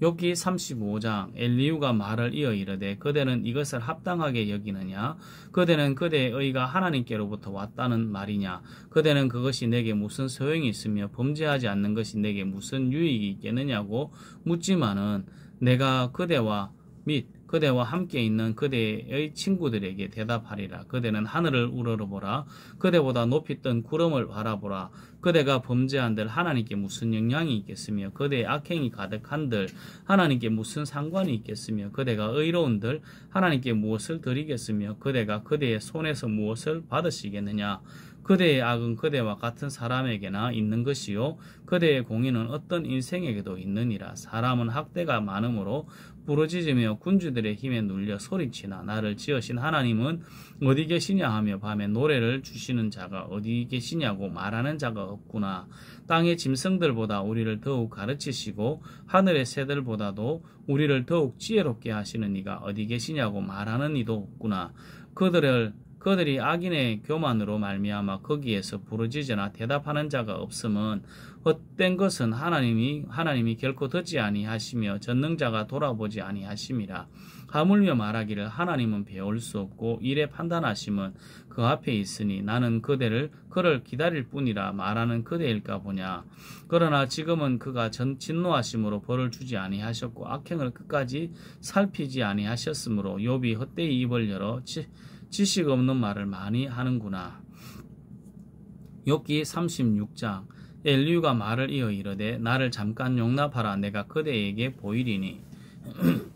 욥기 35장 엘리우가 말을 이어 이르되 그대는 이것을 합당하게 여기느냐? 그대는 그대의 의가 하나님께로부터 왔다는 말이냐? 그대는 그것이 내게 무슨 소용이 있으며 범죄하지 않는 것이 내게 무슨 유익이 있겠느냐고 묻지만은 내가 그대와 및 그대와 함께 있는 그대의 친구들에게 대답하리라. 그대는 하늘을 우러러보라. 그대보다 높이 뜬 구름을 바라보라. 그대가 범죄한들 하나님께 무슨 영향이 있겠으며 그대의 악행이 가득한들 하나님께 무슨 상관이 있겠으며 그대가 의로운들 하나님께 무엇을 드리겠으며 그대가 그대의 손에서 무엇을 받으시겠느냐. 그대의 악은 그대와 같은 사람에게나 있는 것이요 그대의 공의는 어떤 인생에게도 있느니라 사람은 학대가 많으므로 부러지으며 군주들의 힘에 눌려 소리치나 나를 지으신 하나님은 어디 계시냐 하며 밤에 노래를 주시는 자가 어디 계시냐고 말하는 자가 없구나. 땅의 짐승들보다 우리를 더욱 가르치시고 하늘의 새들보다도 우리를 더욱 지혜롭게 하시는 이가 어디 계시냐고 말하는 이도 없구나. 그들을 그들이 악인의 교만으로 말미암아 거기에서 부르짖으나 대답하는 자가 없음은 헛된 것은 하나님이 하나님이 결코 듣지 아니하시며 전능자가 돌아보지 아니하심이라. 하물며 말하기를 하나님은 배울 수 없고 일에 판단하심은 그 앞에 있으니 나는 그대를 그를 기다릴 뿐이라 말하는 그대일까 보냐. 그러나 지금은 그가 전 진노하심으로 벌을 주지 아니하셨고 악행을 끝까지 살피지 아니하셨으므로 욥이 헛되이 입을 열어 치, 지식 없는 말을 많이 하는구나. 욥기 36장 엘리우가 말을 이어 이르되 나를 잠깐 용납하라. 내가 그대에게 보이리니. *clears throat*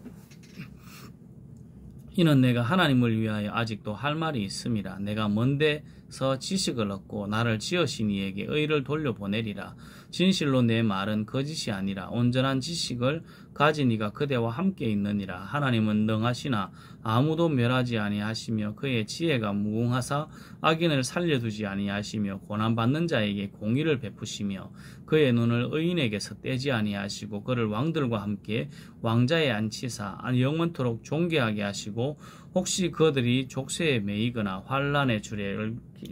이는 내가 하나님을 위하여 아직도 할 말이 있음이라 내가 먼데서 지식을 얻고 나를 지으신 이에게 의를 돌려보내리라 진실로 내 말은 거짓이 아니라 온전한 지식을 가진 이가 그대와 함께 있느니라. 하나님은 능하시나 아무도 멸하지 아니하시며 그의 지혜가 무궁하사 악인을 살려두지 아니하시며 고난받는 자에게 공의를 베푸시며 그의 눈을 의인에게서 떼지 아니하시고 그를 왕들과 함께 왕자에 앉히사 영원토록 존귀하게 하시고 혹시 그들이 족쇄에 매이거나 환란의 줄에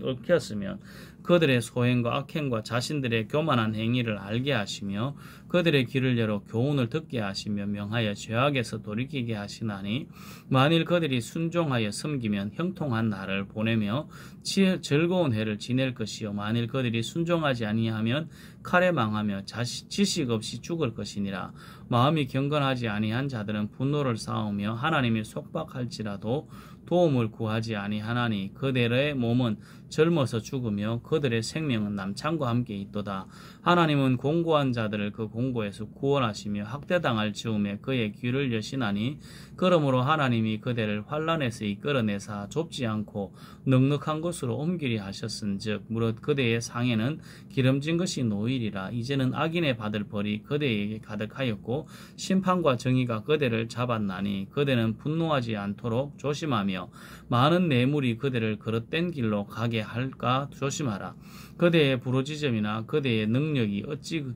얽혔으면 그들의 소행과 악행과 자신들의 교만한 행위를 알게 하시며 그들의 귀를 열어 교훈을 듣게 하시며 명하여 죄악에서 돌이키게 하시나니 만일 그들이 순종하여 섬기면 형통한 날을 보내며 즐거운 해를 지낼 것이요. 만일 그들이 순종하지 아니하면 칼에 망하며 자식, 지식 없이 죽을 것이니라. 마음이 경건하지 아니한 자들은 분노를 쌓으며 하나님이 속박할지라도 도움을 구하지 아니하나니 그들의 몸은 젊어서 죽으며 그들의 생명은 남창과 함께 있도다. 하나님은 공고한 자들을 그 공고에서 구원하시며 학대당할 즈음에 그의 귀를 여시나니 그러므로 하나님이 그들을 환란에서 이끌어내사 좁지 않고 넉넉한 곳으로 옮기리 하셨은즉 무릇 그대의 상에는 기름진 것이 노일이라 이제는 악인의 받을 벌이 그대에게 가득하였고 심판과 정의가 그대를 잡았나니 그대는 분노하지 않도록 조심하며 많은 뇌물이 그대를 그릇된 길로 가게 할까 조심하라. 그대의 부르짖음이나 그대의 능력이 어찌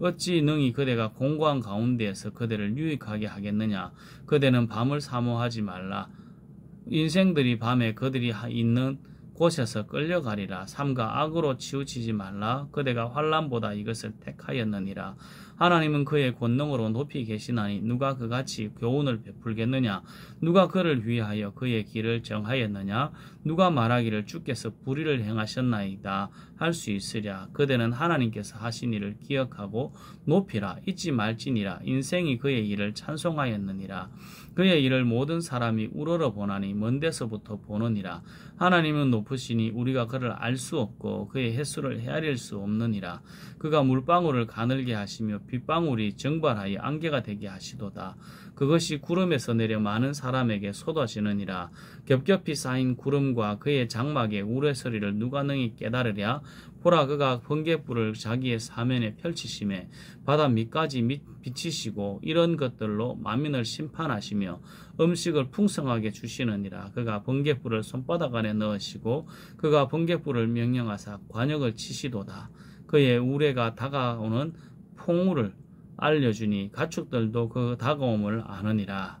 어찌 능히 그대가 공고한 가운데에서 그대를 유익하게 하겠느냐? 그대는 밤을 사모하지 말라. 인생들이 밤에 그들이 있는 곳에서 끌려가리라. 삼가 악으로 치우치지 말라. 그대가 환란보다 이것을 택하였느니라. 하나님은 그의 권능으로 높이 계시나니 누가 그같이 교훈을 베풀겠느냐? 누가 그를 위하여 그의 길을 정하였느냐? 누가 말하기를 주께서 불의를 행하셨나이다 할 수 있으랴. 그대는 하나님께서 하신 일을 기억하고 높이라 잊지 말지니라. 인생이 그의 일을 찬송하였느니라. 그의 일을 모든 사람이 우러러 보나니 먼 데서부터 보느니라. 하나님은 높으시니 우리가 그를 알 수 없고 그의 횟수를 헤아릴 수 없느니라. 그가 물방울을 가늘게 하시며 빗방울이 정발하여 안개가 되게 하시도다. 그것이 구름에서 내려 많은 사람에게 쏟아지느니라. 겹겹이 쌓인 구름과 그의 장막의 우레소리를 누가 능히 깨달으랴? 보라 그가 번개불을 자기의 사면에 펼치심에 바다 밑까지 밑 비치시고 이런 것들로 만민을 심판하시며 음식을 풍성하게 주시느니라 그가 번개불을 손바닥 안에 넣으시고 그가 번개불을 명령하사 관역을 치시도다 그의 우레가 다가오는 풍우를 알려주니 가축들도 그 다가옴을 아느니라.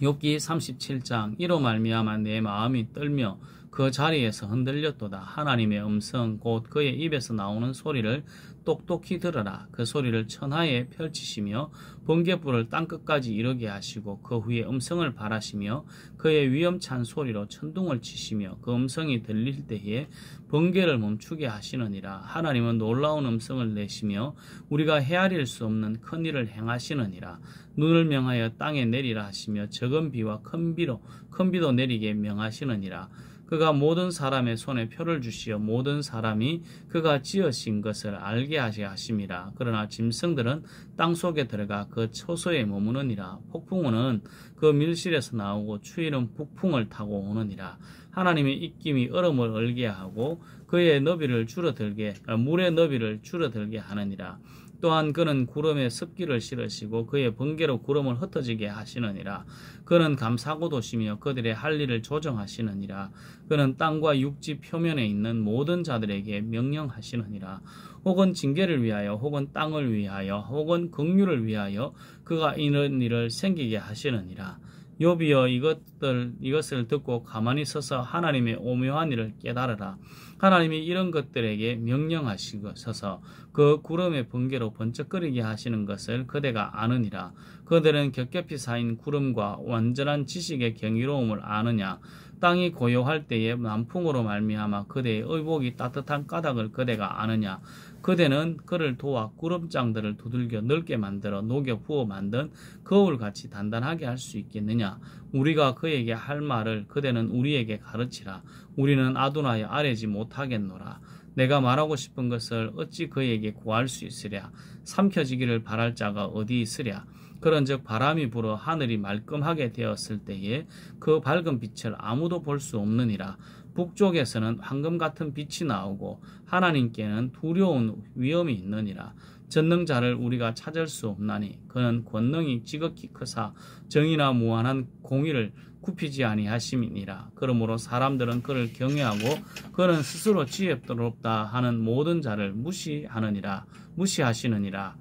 욥기 37장 이로 말미암아 내 마음이 떨며 그 자리에서 흔들렸도다. 하나님의 음성 곧 그의 입에서 나오는 소리를 똑똑히 들어라. 그 소리를 천하에 펼치시며 번개불을 땅끝까지 이르게 하시고 그 후에 음성을 바라시며 그의 위험찬 소리로 천둥을 치시며 그 음성이 들릴 때에 번개를 멈추게 하시느니라. 하나님은 놀라운 음성을 내시며 우리가 헤아릴 수 없는 큰 일을 행하시느니라. 눈을 명하여 땅에 내리라 하시며 적은 비와 큰 비로 큰 비도 내리게 명하시느니라. 그가 모든 사람의 손에 표를 주시어 모든 사람이 그가 지으신 것을 알게 하시 하심이라. 그러나 짐승들은 땅 속에 들어가 그 초소에 머무느니라. 폭풍우는 그 밀실에서 나오고 추위는 북풍을 타고 오느니라. 하나님의 입김이 얼음을 얼게 하고 그의 너비를 줄어들게 어, 물의 너비를 줄어들게 하느니라. 또한 그는 구름에 습기를 실으시고 그의 번개로 구름을 흩어지게 하시느니라. 그는 감사고 도시며 그들의 할 일을 조정하시느니라. 그는 땅과 육지 표면에 있는 모든 자들에게 명령하시느니라. 혹은 징계를 위하여 혹은 땅을 위하여 혹은 긍휼을 위하여 그가 이런 일을 생기게 하시느니라. 요비여 이것들 이것을 듣고 가만히 서서 하나님의 오묘한 일을 깨달으라. 하나님이 이런 것들에게 명령하시고서서 그 구름의 번개로 번쩍거리게 하시는 것을 그대가 아느니라. 그들은 겹겹이 쌓인 구름과 완전한 지식의 경이로움을 아느냐. 땅이 고요할 때에 남풍으로 말미암아 그대의 의복이 따뜻한 까닭을 그대가 아느냐. 그대는 그를 도와 구름장들을 두들겨 넓게 만들어 녹여 부어 만든 거울같이 단단하게 할 수 있겠느냐? 우리가 그에게 할 말을 그대는 우리에게 가르치라. 우리는 아두나에 아뢰지 못하겠노라. 내가 말하고 싶은 것을 어찌 그에게 구할 수 있으랴? 삼켜지기를 바랄 자가 어디 있으랴? 그런즉 바람이 불어 하늘이 말끔하게 되었을 때에 그 밝은 빛을 아무도 볼 수 없느니라. 북쪽에서는 황금 같은 빛이 나오고 하나님께는 두려운 위험이 있느니라. 전능자를 우리가 찾을 수 없나니 그는 권능이 지극히 크사 정의나 무한한 공의를 굽히지 아니하심이니라. 그러므로 사람들은 그를 경외하고 그는 스스로 지혜롭다 하는 모든 자를 무시하느니라. 무시하시느니라.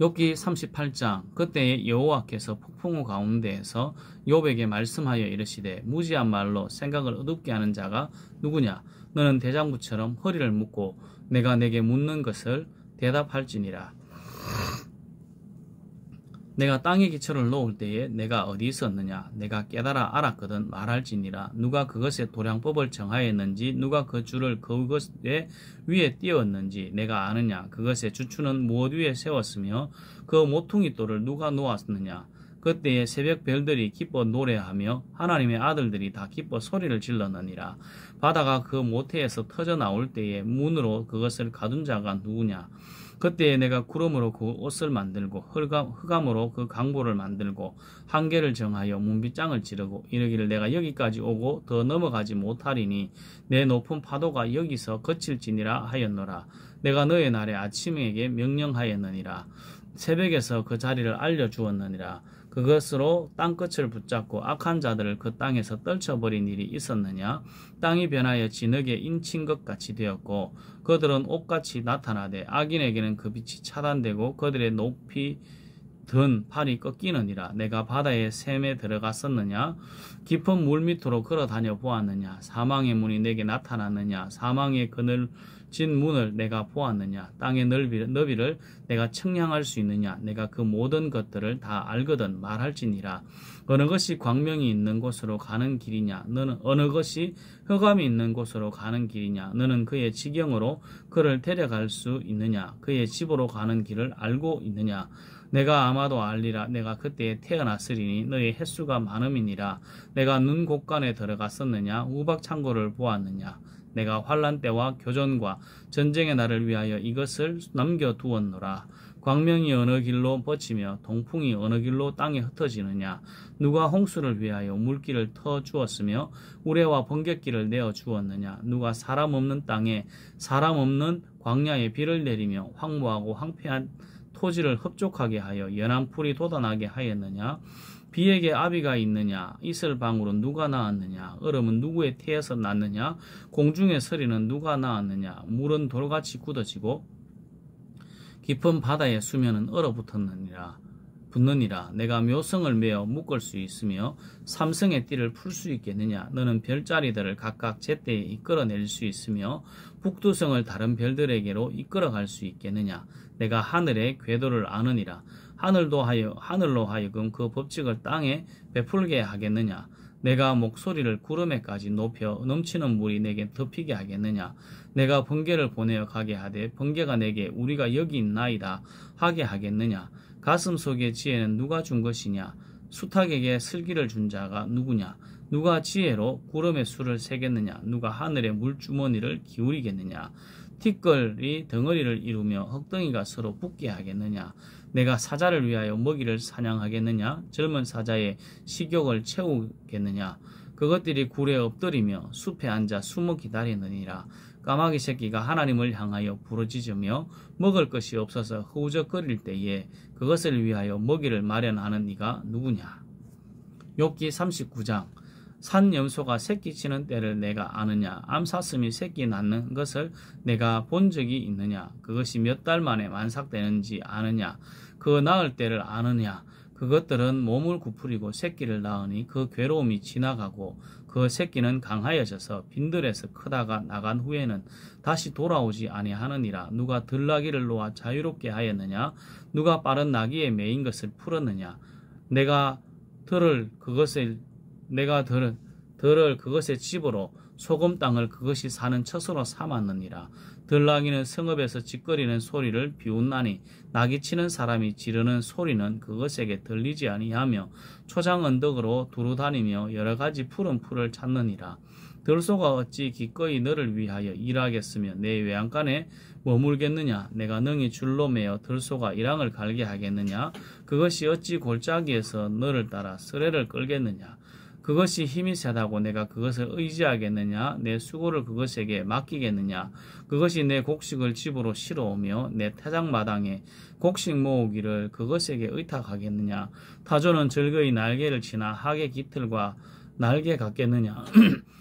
욥기 38장 그때에 여호와께서 폭풍우 가운데에서 욥에게 말씀하여 이르시되 무지한 말로 생각을 어둡게 하는 자가 누구냐? 너는 대장부처럼 허리를 묶고 내가 내게 묻는 것을 대답할지니라 내가 땅에 기초를 놓을 때에 내가 어디 있었느냐? 내가 깨달아 알았거든. 말할지니라. 누가 그것의 도량법을 정하였는지 누가 그 줄을 그것의 위에 띄웠는지 내가 아느냐? 그것의 주추는 무엇 위에 세웠으며 그 모퉁이 돌을 누가 놓았느냐? 그때에 새벽 별들이 기뻐 노래하며 하나님의 아들들이 다 기뻐 소리를 질렀느니라. 바다가 그 모태에서 터져 나올 때에 문으로 그것을 가둔 자가 누구냐 그때에 내가 구름으로 그 옷을 만들고 흑암, 흑암으로 그 강보를 만들고 한계를 정하여 문빗장을 지르고 이르기를 내가 여기까지 오고 더 넘어가지 못하리니 내 높은 파도가 여기서 거칠지니라 하였노라. 내가 너의 날에 아침에게 명령하였느니라. 새벽에서 그 자리를 알려주었느니라. 그것으로 땅 끝을 붙잡고 악한 자들을 그 땅에서 떨쳐버린 일이 있었느냐? 땅이 변하여 진흙에 인친 것 같이 되었고 그들은 옷같이 나타나되 악인에게는 그 빛이 차단되고 그들의 높이 든 팔이 꺾이느니라. 내가 바다의 샘에 들어갔었느냐? 깊은 물 밑으로 걸어 다녀 보았느냐? 사망의 문이 내게 나타났느냐? 사망의 그늘 진 문을 내가 보았느냐 땅의 넓이, 너비를 내가 청량할 수 있느냐 내가 그 모든 것들을 다 알거든 말할지니라. 어느 것이 광명이 있는 곳으로 가는 길이냐 너는 어느 것이 흑암이 있는 곳으로 가는 길이냐 너는 그의 지경으로 그를 데려갈 수 있느냐 그의 집으로 가는 길을 알고 있느냐. 내가 아마도 알리라. 내가 그때에 태어났으리니 너의 횟수가 많음이니라. 내가 눈 곳간에 들어갔었느냐 우박 창고를 보았느냐 내가 환란 때와 교전과 전쟁의 날을 위하여 이것을 남겨두었노라. 광명이 어느 길로 뻗치며 동풍이 어느 길로 땅에 흩어지느냐? 누가 홍수를 위하여 물길을 터 주었으며 우레와 번갯길을 내어 주었느냐? 누가 사람 없는 땅에 사람 없는 광야에 비를 내리며 황무하고 황폐한 토지를 흡족하게 하여 연한 풀이 돋아나게 하였느냐 비에게 아비가 있느냐? 이슬 방으로 누가 낳았느냐? 얼음은 누구의 태에서 났느냐? 공중의 서리는 누가 낳았느냐? 물은 돌같이 굳어지고 깊은 바다의 수면은 얼어붙었느니라. 붙느니라. 내가 묘성을 메어 묶을 수 있으며 삼성의 띠를 풀 수 있겠느냐? 너는 별자리들을 각각 제때에 이끌어낼 수 있으며 북두성을 다른 별들에게로 이끌어갈 수 있겠느냐? 내가 하늘의 궤도를 아느니라. 하늘도 하여 하늘로 하여금 그 법칙을 땅에 베풀게 하겠느냐? 내가 목소리를 구름에까지 높여 넘치는 물이 내게 덮이게 하겠느냐? 내가 번개를 보내어 가게 하되 번개가 내게 우리가 여기 있나이다 하게 하겠느냐? 가슴 속의 지혜는 누가 준 것이냐? 수탉에게 슬기를 준 자가 누구냐? 누가 지혜로 구름의 수를 세겠느냐? 누가 하늘의 물주머니를 기울이겠느냐? 티끌이 덩어리를 이루며 흙덩이가 서로 붙게 하겠느냐 내가 사자를 위하여 먹이를 사냥하겠느냐? 젊은 사자의 식욕을 채우겠느냐? 그것들이 굴에 엎드리며 숲에 앉아 숨어 기다리느니라. 까마귀 새끼가 하나님을 향하여 부르짖으며 먹을 것이 없어서 허우적거릴 때에 그것을 위하여 먹이를 마련하는 이가 누구냐? 욥기 39장 산 염소가 새끼 치는 때를 내가 아느냐? 암사슴이 새끼 낳는 것을 내가 본 적이 있느냐? 그것이 몇 달 만에 만삭되는지 아느냐? 그 낳을 때를 아느냐? 그것들은 몸을 구부리고 새끼를 낳으니 그 괴로움이 지나가고 그 새끼는 강하여져서 빈들에서 크다가 나간 후에는 다시 돌아오지 아니하느니라 누가 들나기를 놓아 자유롭게 하였느냐 누가 빠른 나귀에 매인 것을 풀었느냐 내가 들을 그것을 내가 들은 들을 그것의 집으로 소금 땅을 그것이 사는 처소로 삼았느니라. 들나귀는 성읍에서 짓거리는 소리를 비웃나니 나귀 치는 사람이 지르는 소리는 그것에게 들리지 아니하며 초장 언덕으로 두루 다니며 여러 가지 푸른 풀을 찾느니라. 들소가 어찌 기꺼이 너를 위하여 일하겠으며 내 외양간에 머물겠느냐 내가 능히 줄로 매어 들소가 일항을 갈게 하겠느냐 그것이 어찌 골짜기에서 너를 따라 쓰레를 끌겠느냐 그것이 힘이 세다고 내가 그것을 의지하겠느냐? 내 수고를 그것에게 맡기겠느냐? 그것이 내 곡식을 집으로 실어오며 내 태장마당에 곡식 모으기를 그것에게 의탁하겠느냐? 타조는 즐거이 날개를 치나 학의 깃틀과 날개 같겠느냐? *clears throat*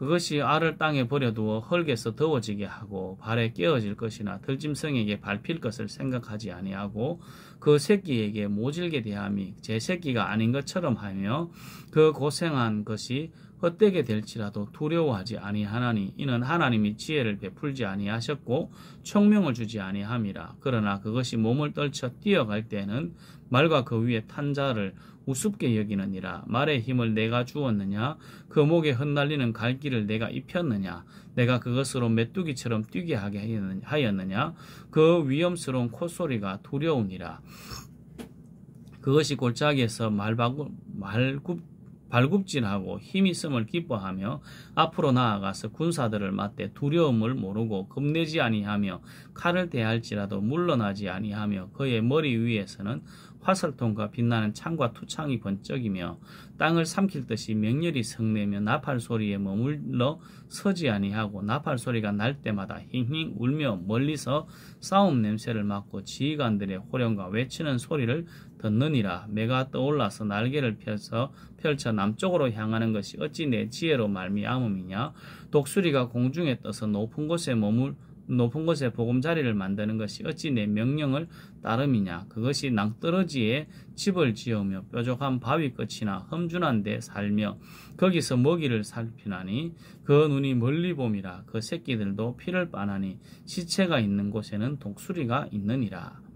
그것이 알을 땅에 버려두어 헐게서 더워지게 하고 발에 깨어질 것이나 들짐승에게 밟힐 것을 생각하지 아니하고 그 새끼에게 모질게 대함이 제 새끼가 아닌 것처럼 하며 그 고생한 것이 헛되게 될지라도 두려워하지 아니하나니 이는 하나님이 지혜를 베풀지 아니하셨고 총명을 주지 아니함이라. 그러나 그것이 몸을 떨쳐 뛰어갈 때는 말과 그 위에 탄 자를 우습게 여기느니라. 말의 힘을 내가 주었느냐? 그 목에 흩날리는 갈기를 내가 입혔느냐? 내가 그것으로 메뚜기처럼 뛰게 하게 하였느냐? 그 위험스러운 콧소리가 두려우니라. 그것이 골짜기에서 말바구, 말굽 발굽진하고 힘있음을 기뻐하며 앞으로 나아가서 군사들을 맞대 두려움을 모르고 겁내지 아니하며 칼을 대할지라도 물러나지 아니하며 그의 머리 위에서는 화살통과 빛나는 창과 투창이 번쩍이며 땅을 삼킬 듯이 명렬히 성내며 나팔 소리에 머물러 서지 아니하고 나팔 소리가 날 때마다 힝힝 울며 멀리서 싸움 냄새를 맡고 지휘관들의 호령과 외치는 소리를 듣느니라. 매가 떠올라서 날개를 펴서 펼쳐 남쪽으로 향하는 것이 어찌 내 지혜로 말미암음이냐? 독수리가 공중에 떠서 높은 곳에 머물 높은 곳에 보금자리를 만드는 것이 어찌 내 명령을 따름이냐? 그것이 낭떠러지에 집을 지으며 뾰족한 바위 끝이나 험준한 데 살며 거기서 먹이를 살피나니 그 눈이 멀리 봄이라 그 새끼들도 피를 빠나니 시체가 있는 곳에는 독수리가 있느니라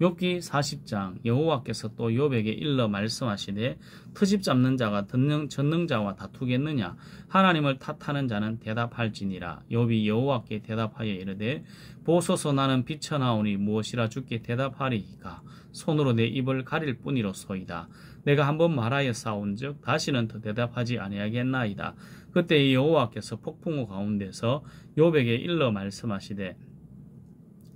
욥기 40장 여호와께서 또 욥에게 일러 말씀하시되 트집 잡는 자가 듣는 전능자와 다투겠느냐? 하나님을 탓하는 자는 대답할지니라. 욥이 여호와께 대답하여 이르되 보소서 나는 비쳐나오니 무엇이라 주께 대답하리이까? 손으로 내 입을 가릴 뿐이로소이다. 내가 한번 말하여 싸운즉 다시는 더 대답하지 아니하겠나이다. 그때 여호와께서 폭풍우 가운데서 욥에게 일러 말씀하시되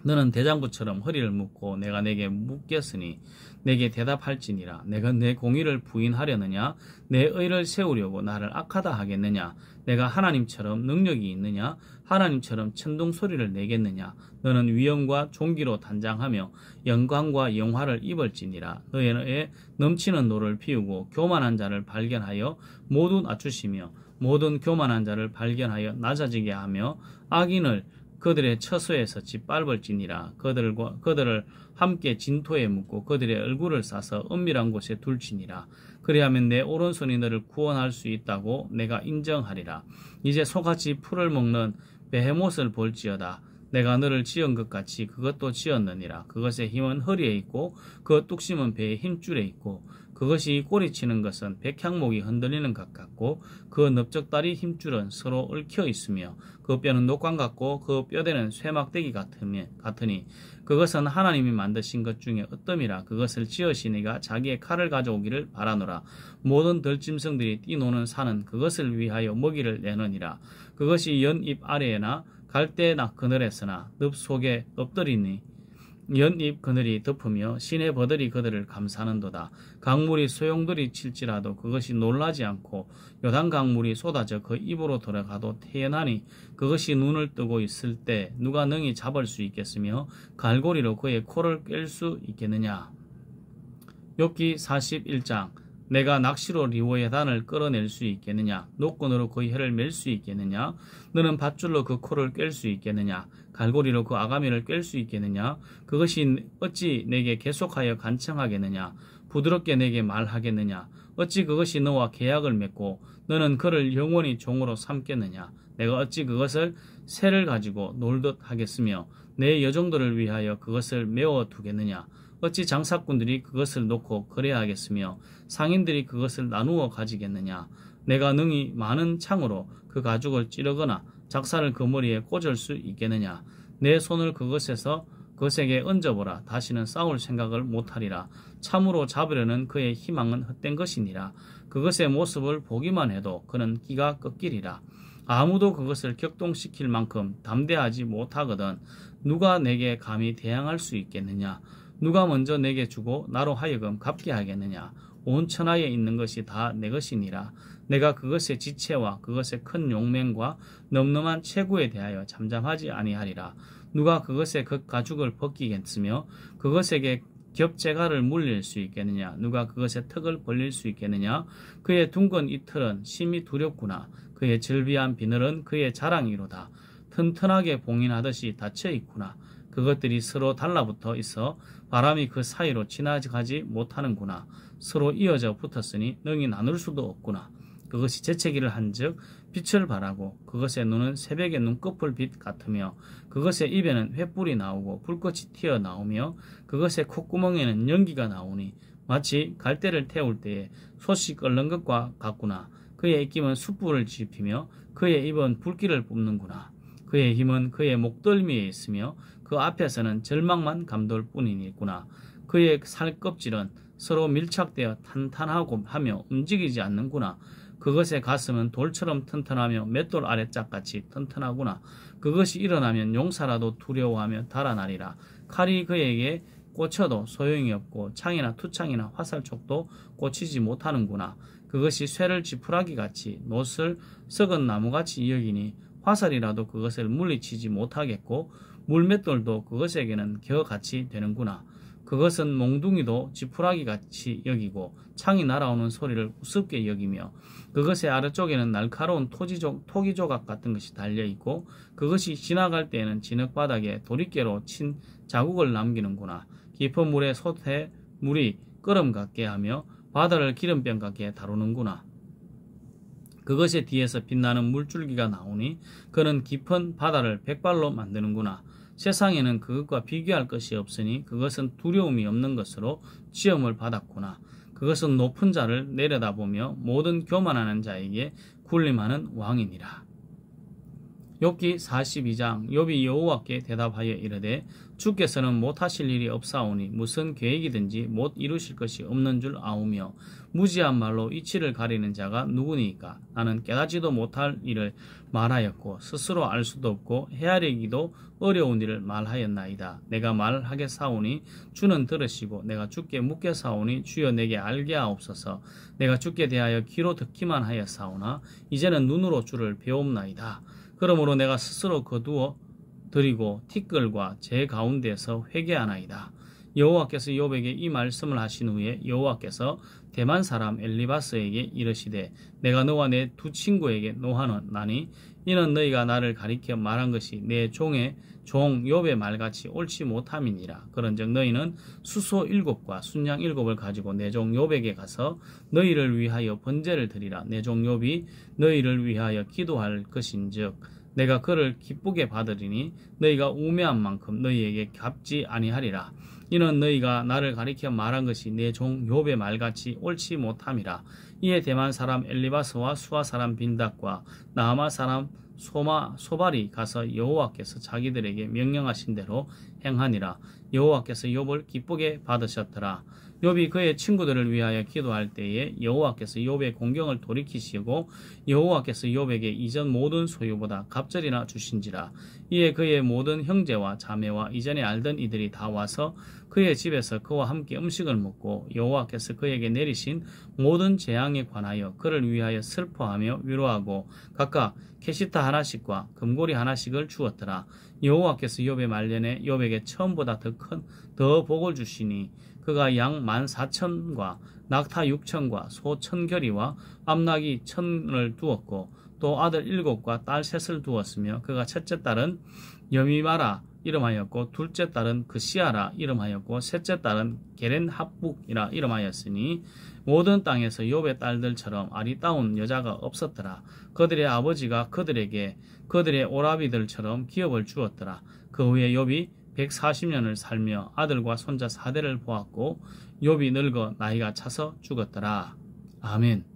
너는 대장부처럼 허리를 묶고 내가 내게 묻겠으니 내게 대답할지니라. 내가 내 공의를 부인하려느냐? 내 의를 세우려고 나를 악하다 하겠느냐? 내가 하나님처럼 능력이 있느냐? 하나님처럼 천둥 소리를 내겠느냐? 너는 위엄과 종기로 단장하며 영광과 영화를 입을지니라. 너의 넘치는 노를 비우고 교만한 자를 발견하여 모두 낮추시며 모든 교만한 자를 발견하여 낮아지게 하며 악인을 그들의 처소에서 짓밟을지니라. 그들과 그들을 함께 진토에 묻고 그들의 얼굴을 싸서 은밀한 곳에 둘지니라. 그리하면 네 오른손이 너를 구원할 수 있다고 내가 인정하리라. 이제 소같이 풀을 먹는 베헤못을 볼지어다. 내가 너를 지은 것 같이 그것도 지었느니라. 그것의 힘은 허리에 있고 그 뚝심은 배의 힘줄에 있고 그것이 꼬리치는 것은 백향목이 흔들리는 것 같고 그 넓적다리 힘줄은 서로 얽혀 있으며 그 뼈는 녹광 같고 그 뼈대는 쇠막대기 같으니 그것은 하나님이 만드신 것 중에 어떠이라. 그것을 지으시니가 자기의 칼을 가져오기를 바라노라. 모든 들짐승들이 뛰노는 산은 그것을 위하여 먹이를 내느니라. 그것이 연잎 아래에나 갈대나 그늘에서나 늪 속에 엎드리니 연잎 그늘이 덮으며 시내 버들이 그들을 감사하는도다. 강물이 소용돌이 칠지라도 그것이 놀라지 않고 요단 강물이 쏟아져 그 입으로 돌아가도 태연하니 그것이 눈을 뜨고 있을 때 누가 능히 잡을 수 있겠으며 갈고리로 그의 코를 깰 수 있겠느냐. 욥기 41장 내가 낚시로 리오의 단을 끌어낼 수 있겠느냐? 노끈으로 그 혀를 맬 수 있겠느냐? 너는 밧줄로 그 코를 꿰 수 있겠느냐? 갈고리로 그 아가미를 꿰 수 있겠느냐? 그것이 어찌 내게 계속하여 간청하겠느냐? 부드럽게 내게 말하겠느냐? 어찌 그것이 너와 계약을 맺고 너는 그를 영원히 종으로 삼겠느냐? 내가 어찌 그것을 새를 가지고 놀듯 하겠으며 내 여종들을 위하여 그것을 메워 두겠느냐? 어찌 장사꾼들이 그것을 놓고 거래하겠으며 상인들이 그것을 나누어 가지겠느냐? 내가 능히 많은 창으로 그 가죽을 찌르거나 작사를 그 머리에 꽂을 수 있겠느냐? 내 손을 그것에서 그것에게 얹어보라. 다시는 싸울 생각을 못하리라. 참으로 잡으려는 그의 희망은 헛된 것이니라. 그것의 모습을 보기만 해도 그는 기가 꺾이리라. 아무도 그것을 격동시킬 만큼 담대하지 못하거든 누가 내게 감히 대항할 수 있겠느냐? 누가 먼저 내게 주고 나로 하여금 갚게 하겠느냐? 온 천하에 있는 것이 다 내 것이니라. 내가 그것의 지체와 그것의 큰 용맹과 넘넘한 체구에 대하여 잠잠하지 아니하리라. 누가 그것의 그 가죽을 벗기겠으며 그것에게 겹재가를 물릴 수 있겠느냐? 누가 그것에 턱을 벌릴 수 있겠느냐? 그의 둥근 이틀은 심히 두렵구나. 그의 절비한 비늘은 그의 자랑이로다. 튼튼하게 봉인하듯이 닫혀 있구나. 그것들이 서로 달라붙어 있어 바람이 그 사이로 지나가지 못하는구나. 서로 이어져 붙었으니 능히 나눌 수도 없구나. 그것이 재채기를 한즉 빛을 발하고 그것의 눈은 새벽의 눈꺼풀 빛 같으며 그것의 입에는 횃불이 나오고 불꽃이 튀어 나오며 그것의 콧구멍에는 연기가 나오니 마치 갈대를 태울 때에 솥이 끓는 것과 같구나. 그의 입김은 숯불을 지피며 그의 입은 불길을 뿜는구나. 그의 힘은 그의 목덜미에 있으며 그 앞에서는 절망만 감돌 뿐이니구나. 그의 살껍질은 서로 밀착되어 탄탄하고 하며 움직이지 않는구나. 그것의 가슴은 돌처럼 튼튼하며 맷돌 아래짝같이 튼튼하구나. 그것이 일어나면 용사라도 두려워하며 달아나리라. 칼이 그에게 꽂혀도 소용이 없고 창이나 투창이나 화살촉도 꽂히지 못하는구나. 그것이 쇠를 지푸라기 같이 노을 썩은 나무같이 여기니 화살이라도 그것을 물리치지 못하겠고 물맷돌도 그것에게는 겨같이 되는구나. 그것은 몽둥이도 지푸라기 같이 여기고 창이 날아오는 소리를 우습게 여기며 그것의 아래쪽에는 날카로운 토지조, 토기 조각 같은 것이 달려 있고 그것이 지나갈 때에는 진흙 바닥에 도리깨로 친 자국을 남기는구나. 깊은 물에 솥에 물이 끓음 같게 하며 바다를 기름병 같게 다루는구나. 그것의 뒤에서 빛나는 물줄기가 나오니 그는 깊은 바다를 백발로 만드는구나. 세상에는 그것과 비교할 것이 없으니 그것은 두려움이 없는 것으로 지음을 받았구나. 그것은 높은 자를 내려다보며 모든 교만하는 자에게 군림하는 왕이니라. 욥기 42장 욥이 여호와께 대답하여 이르되 주께서는 못하실 일이 없사오니 무슨 계획이든지 못 이루실 것이 없는 줄 아우며 무지한 말로 이치를 가리는 자가 누구니까 나는 깨닫지도 못할 일을 말하였고 스스로 알 수도 없고 헤아리기도 어려운 일을 말하였나이다. 내가 말하게 사오니 주는 들으시고 내가 주께 묻게 사오니 주여 내게 알게 하옵소서. 내가 주께 대하여 귀로 듣기만 하였사오나 이제는 눈으로 주를 배옵나이다. 그러므로 내가 스스로 거두어 드리고 티끌과 제 가운데서 회개하나이다. 여호와께서 욥에게 이 말씀을 하신 후에 여호와께서 대만 사람 엘리바스에게 이르시되 내가 너와 내 두 친구에게 노하노나니 이는 너희가 나를 가리켜 말한 것이 내 종의 종 욥의 말같이 옳지 못함이니라. 그런즉 너희는 수소 일곱과 순양 일곱을 가지고 내 종 욥에게 가서 너희를 위하여 번제를 드리라. 내 종 욥이 너희를 위하여 기도할 것인즉 내가 그를 기쁘게 받으리니 너희가 우매한 만큼 너희에게 갚지 아니하리라. 이는 너희가 나를 가리켜 말한 것이 내 종 욥의 말같이 옳지 못함이라. 이에 대만 사람 엘리바스와 수아 사람 빈닥과 나아마 사람 소마 소발이 가서 여호와께서 자기들에게 명령하신 대로 행하니라. 여호와께서 욥을 기쁘게 받으셨더라. 욥이 그의 친구들을 위하여 기도할 때에 여호와께서 욥의 공경을 돌이키시고 여호와께서 욥에게 이전 모든 소유보다 갑절이나 주신지라. 이에 그의 모든 형제와 자매와 이전에 알던 이들이 다 와서 그의 집에서 그와 함께 음식을 먹고 여호와께서 그에게 내리신 모든 재앙에 관하여 그를 위하여 슬퍼하며 위로하고 각각 캐시타 하나씩과 금고리 하나씩을 주었더라. 여호와께서 욥의 말년에 욥에게 처음보다 더 큰 더 복을 주시니 그가 양 만 사천과 낙타 육천과 소 천결이와 암낙이 천을 두었고 또 아들 일곱과 딸 셋을 두었으며 그가 첫째 딸은 여미마라 이름하였고 둘째 딸은 그시아라 이름하였고 셋째 딸은 게렌 합북이라 이름하였으니 모든 땅에서 욥의 딸들처럼 아리따운 여자가 없었더라. 그들의 아버지가 그들에게 그들의 오라비들처럼 기업을 주었더라. 그 후에 욥이 140년을 살며 아들과 손자 4대를 보았고 욥이 늙어 나이가 차서 죽었더라. 아멘.